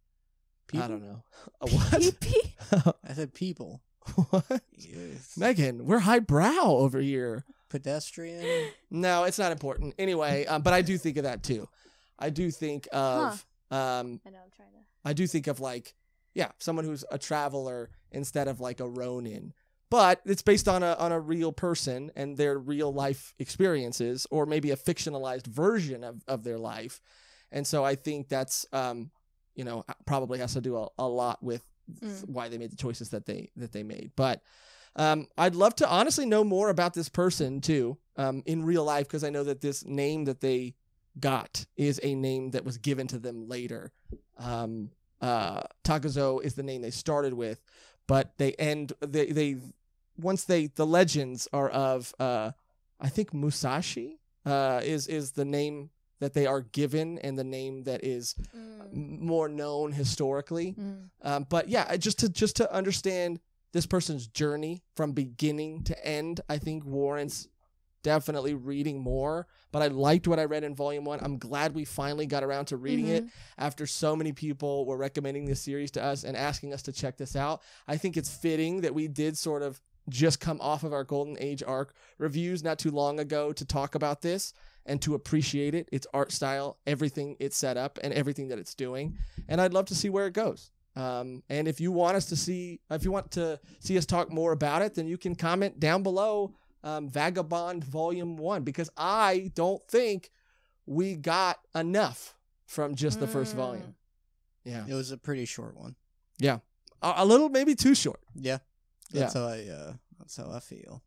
People? I don't know. A what? I said people. what? Yes. Mehgan, we're highbrow over here. Pedestrian. No, it's not important. Anyway, um, but I do think of that too. I do think of um, I know, I'm trying to. I do think of like, yeah, someone who's a traveler instead of like a Ronin. But it's based on a on a real person and their real life experiences, or maybe a fictionalized version of, of their life. And so I think that's um, you know, probably has to do a, a lot with Mm. why they made the choices that they that they made. But um, I'd love to honestly know more about this person too, um, in real life, because I know that this name that they got is a name that was given to them later. Um, uh, Takezo is the name they started with, but they end they they once they the legends are of uh, I think Musashi uh, is is the name that they are given and the name that is Mm. more known historically. Mm. Um, but yeah, just to just to understand this person's journey from beginning to end, I think warrants definitely reading more. But I liked what I read in volume one. I'm glad we finally got around to reading it mm-hmm. after so many people were recommending this series to us and asking us to check this out. I think it's fitting that we did sort of just come off of our Golden Age arc reviews not too long ago to talk about this and to appreciate it, its art style, everything it's set up, and everything that it's doing. And I'd love to see where it goes. Um, and if you want us to see, if you want to see us talk more about it, then you can comment down below um, Vagabond Volume 1 because I don't think we got enough from just the first Mm. volume. Yeah. It was a pretty short one. A, a little, maybe too short. Yeah. That's how I uh that's how I feel.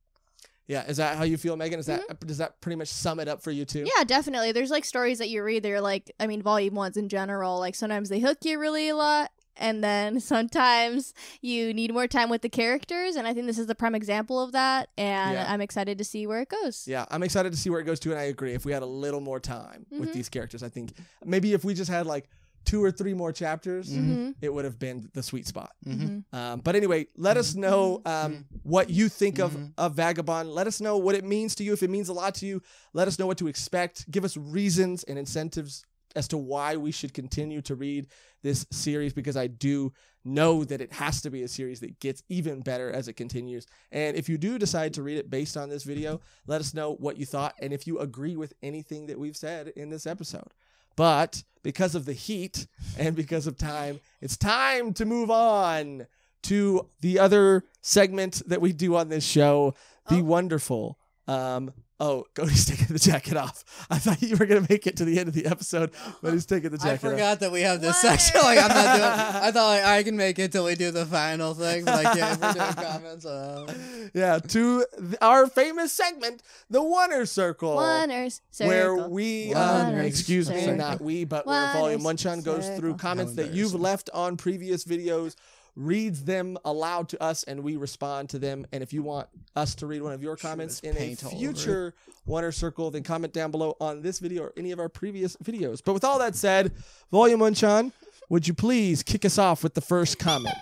Yeah. Is that how you feel, Mehgan? Is that, does that pretty much sum it up for you too? Yeah, definitely. There's like stories that you read They're like, I mean, volume ones in general, like sometimes they hook you really a lot. And then sometimes you need more time with the characters. And I think this is the prime example of that. And Yeah. I'm excited to see where it goes. Yeah, I'm excited to see where it goes to, and I agree. If we had a little more time with Mhm. these characters, I think maybe if we just had like two or three more chapters, Mm-hmm. it would have been the sweet spot. Mm-hmm. Um, but anyway, let us know um, what you think of, of Vagabond. Let us know what it means to you. If it means a lot to you, let us know what to expect. Give us reasons and incentives as to why we should continue to read this series because I do know that it has to be a series that gets even better as it continues. And if you do decide to read it based on this video, let us know what you thought and if you agree with anything that we've said in this episode. But because of the heat and because of time, it's time to move on to the other segment that we do on this show, the Oh. wonderful um, Oh, Cody's taking the jacket off. I thought you were gonna make it to the end of the episode, but he's taking the jacket off. I forgot that we have this What? section. Like I'm not doing. I thought like I can make it till we do the final thing, but I can't. We're doing comments. Uh, Yeah, to th- our famous segment, the Oneer Circle. Oneers circle. where we, um, Oneers excuse me, not we, but where Volume Oneers One Chan goes through comments How that you've left on previous videos, reads them aloud to us, and we respond to them. And if you want us to read one of your comments in a paint all over it. future Oneer Circle, then comment down below on this video or any of our previous videos. But with all that said, Volume One Chan, would you please kick us off with the first comment?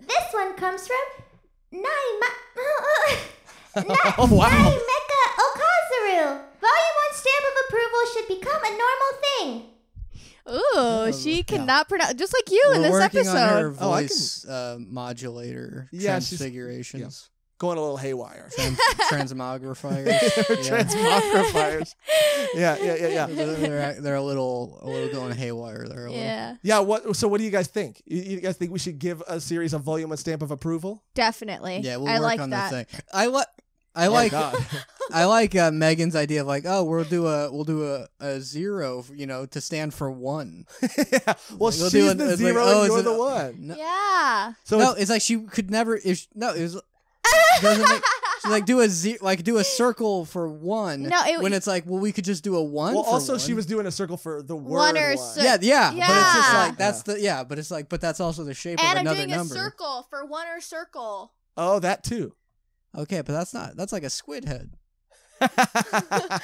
This one comes from Naima. Na- Oh, wow. Naimeka Okazaru. Volume 1 stamp of approval should become a normal thing. Ooh, she Yeah. cannot pronounce just like you we're in this working episode. on her Oh, I can- voice uh, modulator Yeah, she's- transfigurations, Going a little haywire. trans- transmogrifiers. Yeah. Transmogrifiers. Yeah, yeah, yeah, yeah. they're, they're, they're a little a little going haywire. They're a little, yeah, Yeah, what so what do you guys think? You, you guys think we should give a series of volume a stamp of approval? definitely. Yeah, we'll I work like on that. the thing. I like. I Oh, like God. I like uh, Mehgan's idea of like oh we'll do a we'll do a, a zero you know to stand for one. yeah. Well, We'll she's do an- the it's like, zero oh, and you're it the one. No, Yeah. So no, it's, it's like she could never. If no, it was doesn't make. She like do a zero, like do a circle for one. No, it- when it's like well we could just do a one. well, for also one. she was doing a circle for the word One or one. so- Yeah, yeah, but it's just Yeah. like that's the yeah, but it's like but that's also the shape And of I'm another doing number. a circle for one or circle. Oh, that too. Okay, but that's not that's like a squid head.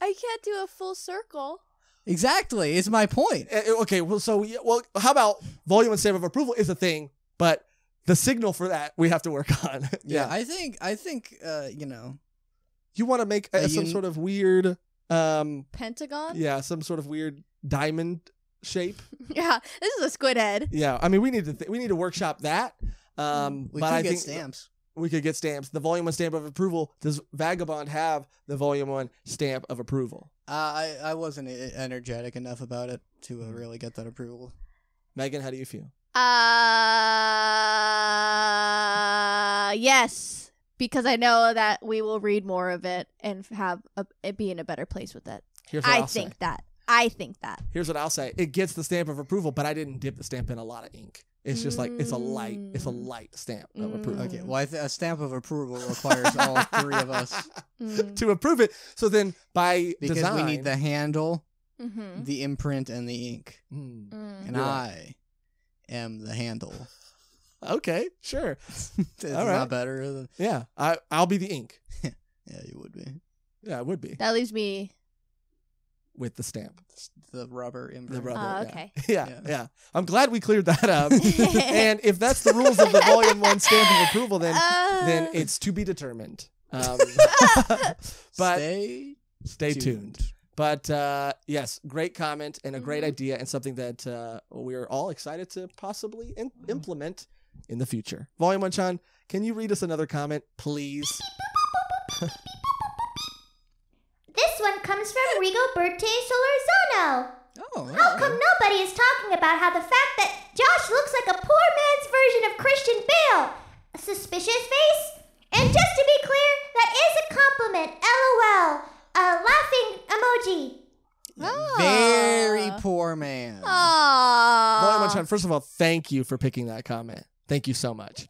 I can't do a full circle. Exactly, it's my point. Eh, okay, well, so yeah, well, how about volume and stamp of approval is a thing, but the signal for that we have to work on. Yeah, I think I think uh, you know you want to make uh, Uh, some you- sort of weird, um, Pentagon? yeah, some sort of weird diamond shape. Yeah, this is a squid head. Yeah, I mean, we need to th- we need to workshop that. Um, we but could I get think stamps. We could get stamps. The volume one stamp of approval. Does Vagabond have the volume one stamp of approval? Uh, I I wasn't energetic enough about it to uh, really get that approval. Mehgan, how do you feel? Uh, yes, because I know that we will read more of it and have a, it be in a better place with it. Here's what I will think say. that. I think that. Here's what I'll say. It gets the stamp of approval, but I didn't dip the stamp in a lot of ink. It's just like it's a light. It's a Mm. light stamp of Mm. approval. Okay, well, I th- a stamp of approval requires all three of us Mm. to approve it. So then by because design, we need the handle, Mm-hmm. the imprint, and the ink, Mm. Mm. and You're I am the handle. Okay, sure. It's All not better. Than, Yeah, I I'll be the ink. yeah, you would be Yeah, it would be That leaves me. With the stamp. the rubber The rubber. Oh, yeah. okay. Yeah, Yeah. yeah, I'm glad we cleared that up. and if that's the rules of the volume one stamp of approval, then Uh, then it's to be determined. Um, but Stay stay tuned. But uh, yes, great comment and a great Mhm. idea, and something that uh, we're all excited to possibly in- implement in the future. Volume One Chan, can you read us another comment, please? This one comes from Rigoberto Solorzano. Oh, How come nobody is talking about how the fact that Josh looks like a poor man's version of Christian Bale? A suspicious face? And just to be clear, that is a compliment. LOL. A laughing emoji. Very Ah. poor man. Aww. Chan, first of all, thank you for picking that comment. Thank you so much.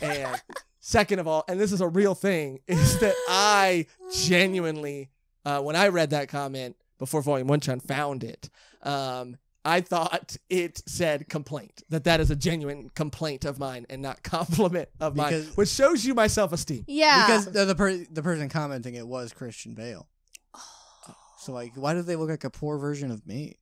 And second of all, and this is a real thing, is that I genuinely, uh, when I read that comment before Volume One Chan found it, um, I thought it said complaint. That that is a genuine complaint of mine and not compliment of mine, which shows you my self esteem. Yeah. Because the the, per- the person commenting it was Christian Bale. So like, why do they look like a poor version of me?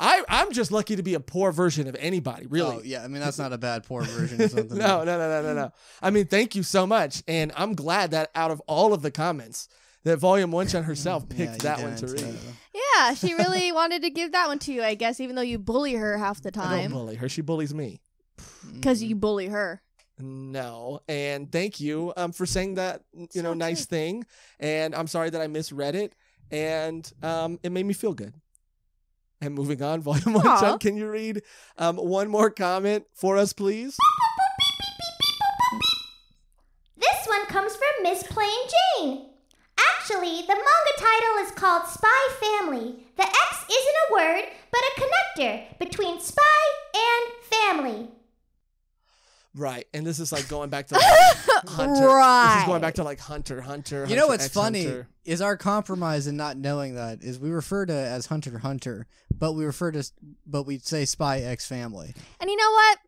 I I'm just lucky to be a poor version of anybody. Really. Oh, yeah, I mean that's not a bad poor version of something. no, no, no, no, no, no. I mean, thank you so much, and I'm glad that out of all of the comments, that Volume One Chan herself picked you that one to read. uh, yeah, she really wanted to give that one to you, I guess, even though you bully her half the I don't time. bully her; she bullies me. Because mm-hmm. you bully her. No, and thank you um, for saying that you know So nice thing. And I'm sorry that I misread it, and um, it made me feel good. And moving on, Volume One Aw. Chan, can you read um, one more comment for us, please? This one comes from Miss Plain Jane. Actually, the manga title is called Spy Family. The X isn't a word, but a connector between spy and family. Right, and this is like going back to like, Hunter. This is going back to like Hunter, Hunter. You know Hunter what's X funny Hunter. is our compromise in not knowing that is we refer to as Hunter Hunter, but we refer to but we say Spy X Family. And you know what?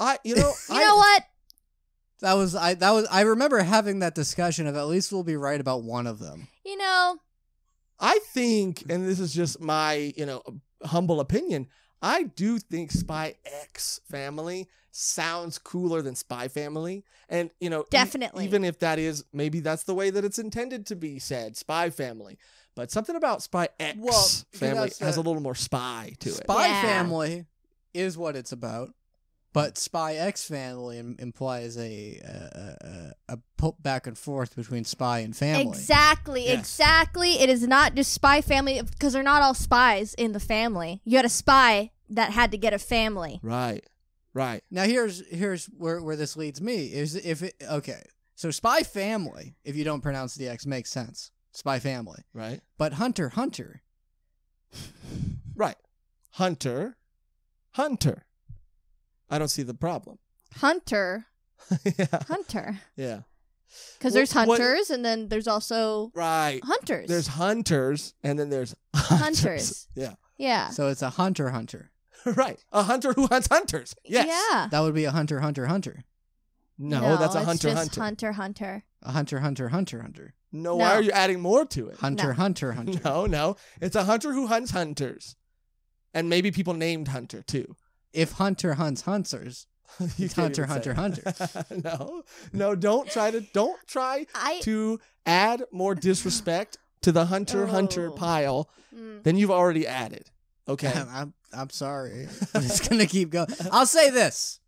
I, you know, You I, know what? That was I that was I remember having that discussion of at least we'll be right about one of them. You know, I think, and this is just my, you know, humble opinion. I do think Spy X Family sounds cooler than Spy Family, and you know, e- Definitely. even if that is maybe that's the way that it's intended to be said, Spy Family. But something about Spy X Well, Family has a little more spy to it. Spy Yeah. Family is what it's about, but Spy X Family im- implies a a, a, a pull back and forth between spy and family. exactly, Yes. exactly. It is not just spy family because they're not all spies in the family. You had a spy that had to get a family. Right, right. Now here's here's where where this leads me is if it okay. So Spy Family, if you don't pronounce the X, makes sense. Spy Family, Right. but Hunter Hunter. Right. Hunter. Hunter. I don't see the problem. Hunter, yeah. hunter. Yeah. Because Well, there's what- hunters, and then there's also Right. hunters. There's hunters and then there's hunters. Hunters. Yeah. yeah, So it's a Hunter Hunter. right. A hunter who hunts hunters. Yes. yeah. That would be a Hunter Hunter Hunter. No, that's a it's hunter just hunter. Hunter, hunter. A Hunter Hunter Hunter Hunter. no, No. why are you adding more to it? Hunter No. Hunter Hunter. No, no. It's a hunter who hunts hunters. And maybe people named Hunter too. If Hunter hunts hunters, You It's can't Hunter, Hunter, no. No, don't try to don't try I. to add more disrespect to the hunter hunter Oh. pile Mm. than you've already added. Okay. I'm I'm sorry. I'm just gonna keep going. I'll say this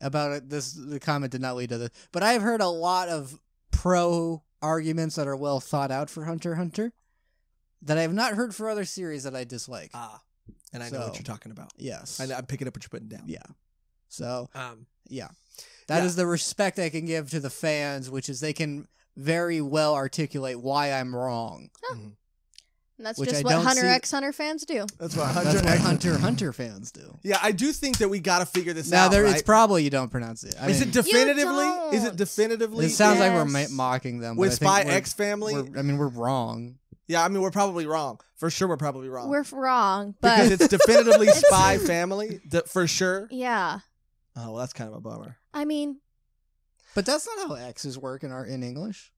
about it. This the comment did not lead to this, but I have heard a lot of pro arguments that are well thought out for Hunter Hunter that I have not heard for other series that I dislike. Ah. And I know what you're talking about. yes. I, I'm picking up what you're putting down. Yeah. So Um, yeah, that is Yeah. the respect I can give to the fans, which is they can very well articulate why I'm wrong. And that's Which just I what Hunter see- X Hunter fans do. that's what That's Hunter what X- Hunter Hunter fans do. Yeah, I do think that we got to figure this Now out. there, right? it's probably you don't pronounce it. I is mean, it definitively? Is it don't. definitively? It sounds like we're mocking them. with I think Spy we're- X Family. I mean, we're wrong. Yeah, I mean we're probably wrong. For sure, we're probably wrong. We're f- wrong, because but it's definitively Spy Family, d- for sure. yeah. Oh, well, that's kind of a bummer. I mean, But that's not how X's work in our in English.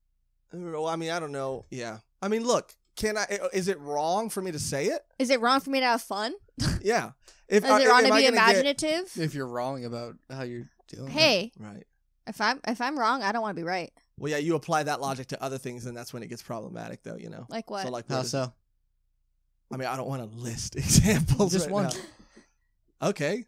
Well, I mean, I don't know. Yeah, I mean, look, can I? Is it wrong for me to say it? is it wrong for me to have fun? Yeah. If Is uh, it wrong am to I be gonna get- imaginative? If you're wrong about how you're doing. it. hey, right. if I'm if I'm wrong, I don't want to be right. Well, yeah, you apply that logic to other things, and that's when it gets problematic, though. You know. Like what? So, like, how what is- so? I mean, I don't want to list examples. Just right one. now. Okay.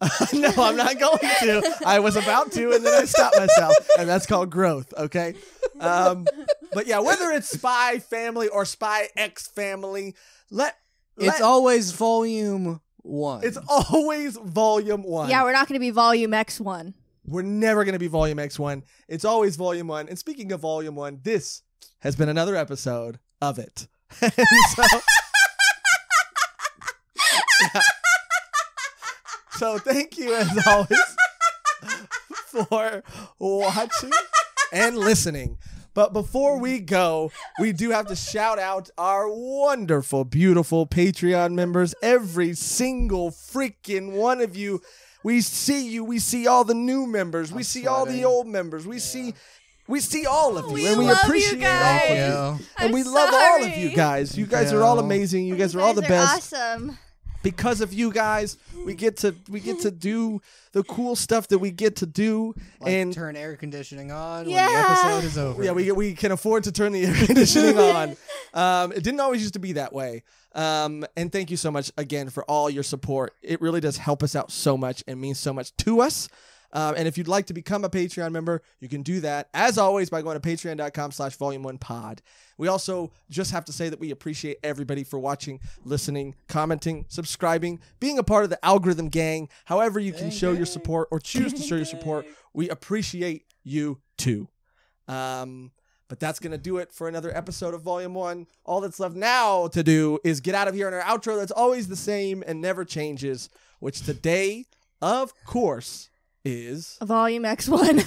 no, I'm not going to. I was about to, and then I stopped myself, and that's called growth. Okay. Um, but yeah, whether it's Spy Family or Spy X Family, let, It's let- always volume one. it's always Volume One. yeah, we're not going to be Volume X one. We're never going to be Volume X One. It's always Volume One. And speaking of Volume One, this has been another episode of it. So, Yeah. So thank you as always for watching and listening. But before we go, we do have to shout out our wonderful, beautiful Patreon members. Every single freaking one of you. We see you. We see all the new members. We I'm see all the old members. We see we see all of you. We and we love you appreciate all of you. And I'm we love all of you guys. You guys are all amazing. You guys You are all the guys best Awesome. because of you guys we get to we get to do the cool stuff that we get to do Like and turn air conditioning on when Yeah. the episode is over. yeah we, we can afford to turn the air conditioning on um, it didn't always used to be that way um, and thank you so much again for all your support it really does help us out so much and means so much to us um, and if you'd like to become a Patreon member, you can do that, as always, by going to patreon.com slash volume one pod. We also just have to say that we appreciate everybody for watching, listening, commenting, subscribing, being a part of the algorithm gang. However, you can show your support or choose to show your support. We appreciate you too. Um, but that's going to do it for another episode of Volume 1. All that's left now to do is get out of here in our outro that's always the same and never changes, which today, of course, is. Volume X1.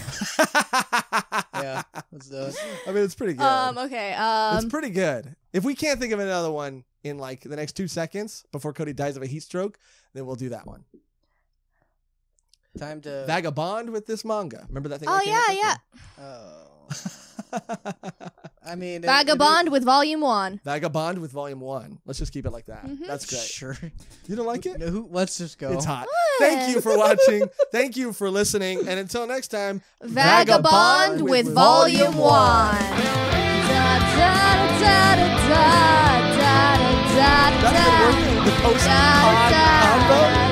Yeah, let's do it. I mean, it's pretty good. um, okay. Um, it's pretty good. If we can't think of another one in like the next two seconds before Cody dies of a heat stroke, then we'll do that one. Time to. Vagabond with this manga. Remember that thing? oh, I yeah, with? yeah. oh. I mean, it- Vagabond it with Volume 1. Vagabond with Volume One. Let's just keep it like that. Mhm. That's is- great. Sure. You don't like it? No, let's just go. It's hot. Thank you for watching. Thank you for listening. And until next time, Vagabond with Volume 1. Da,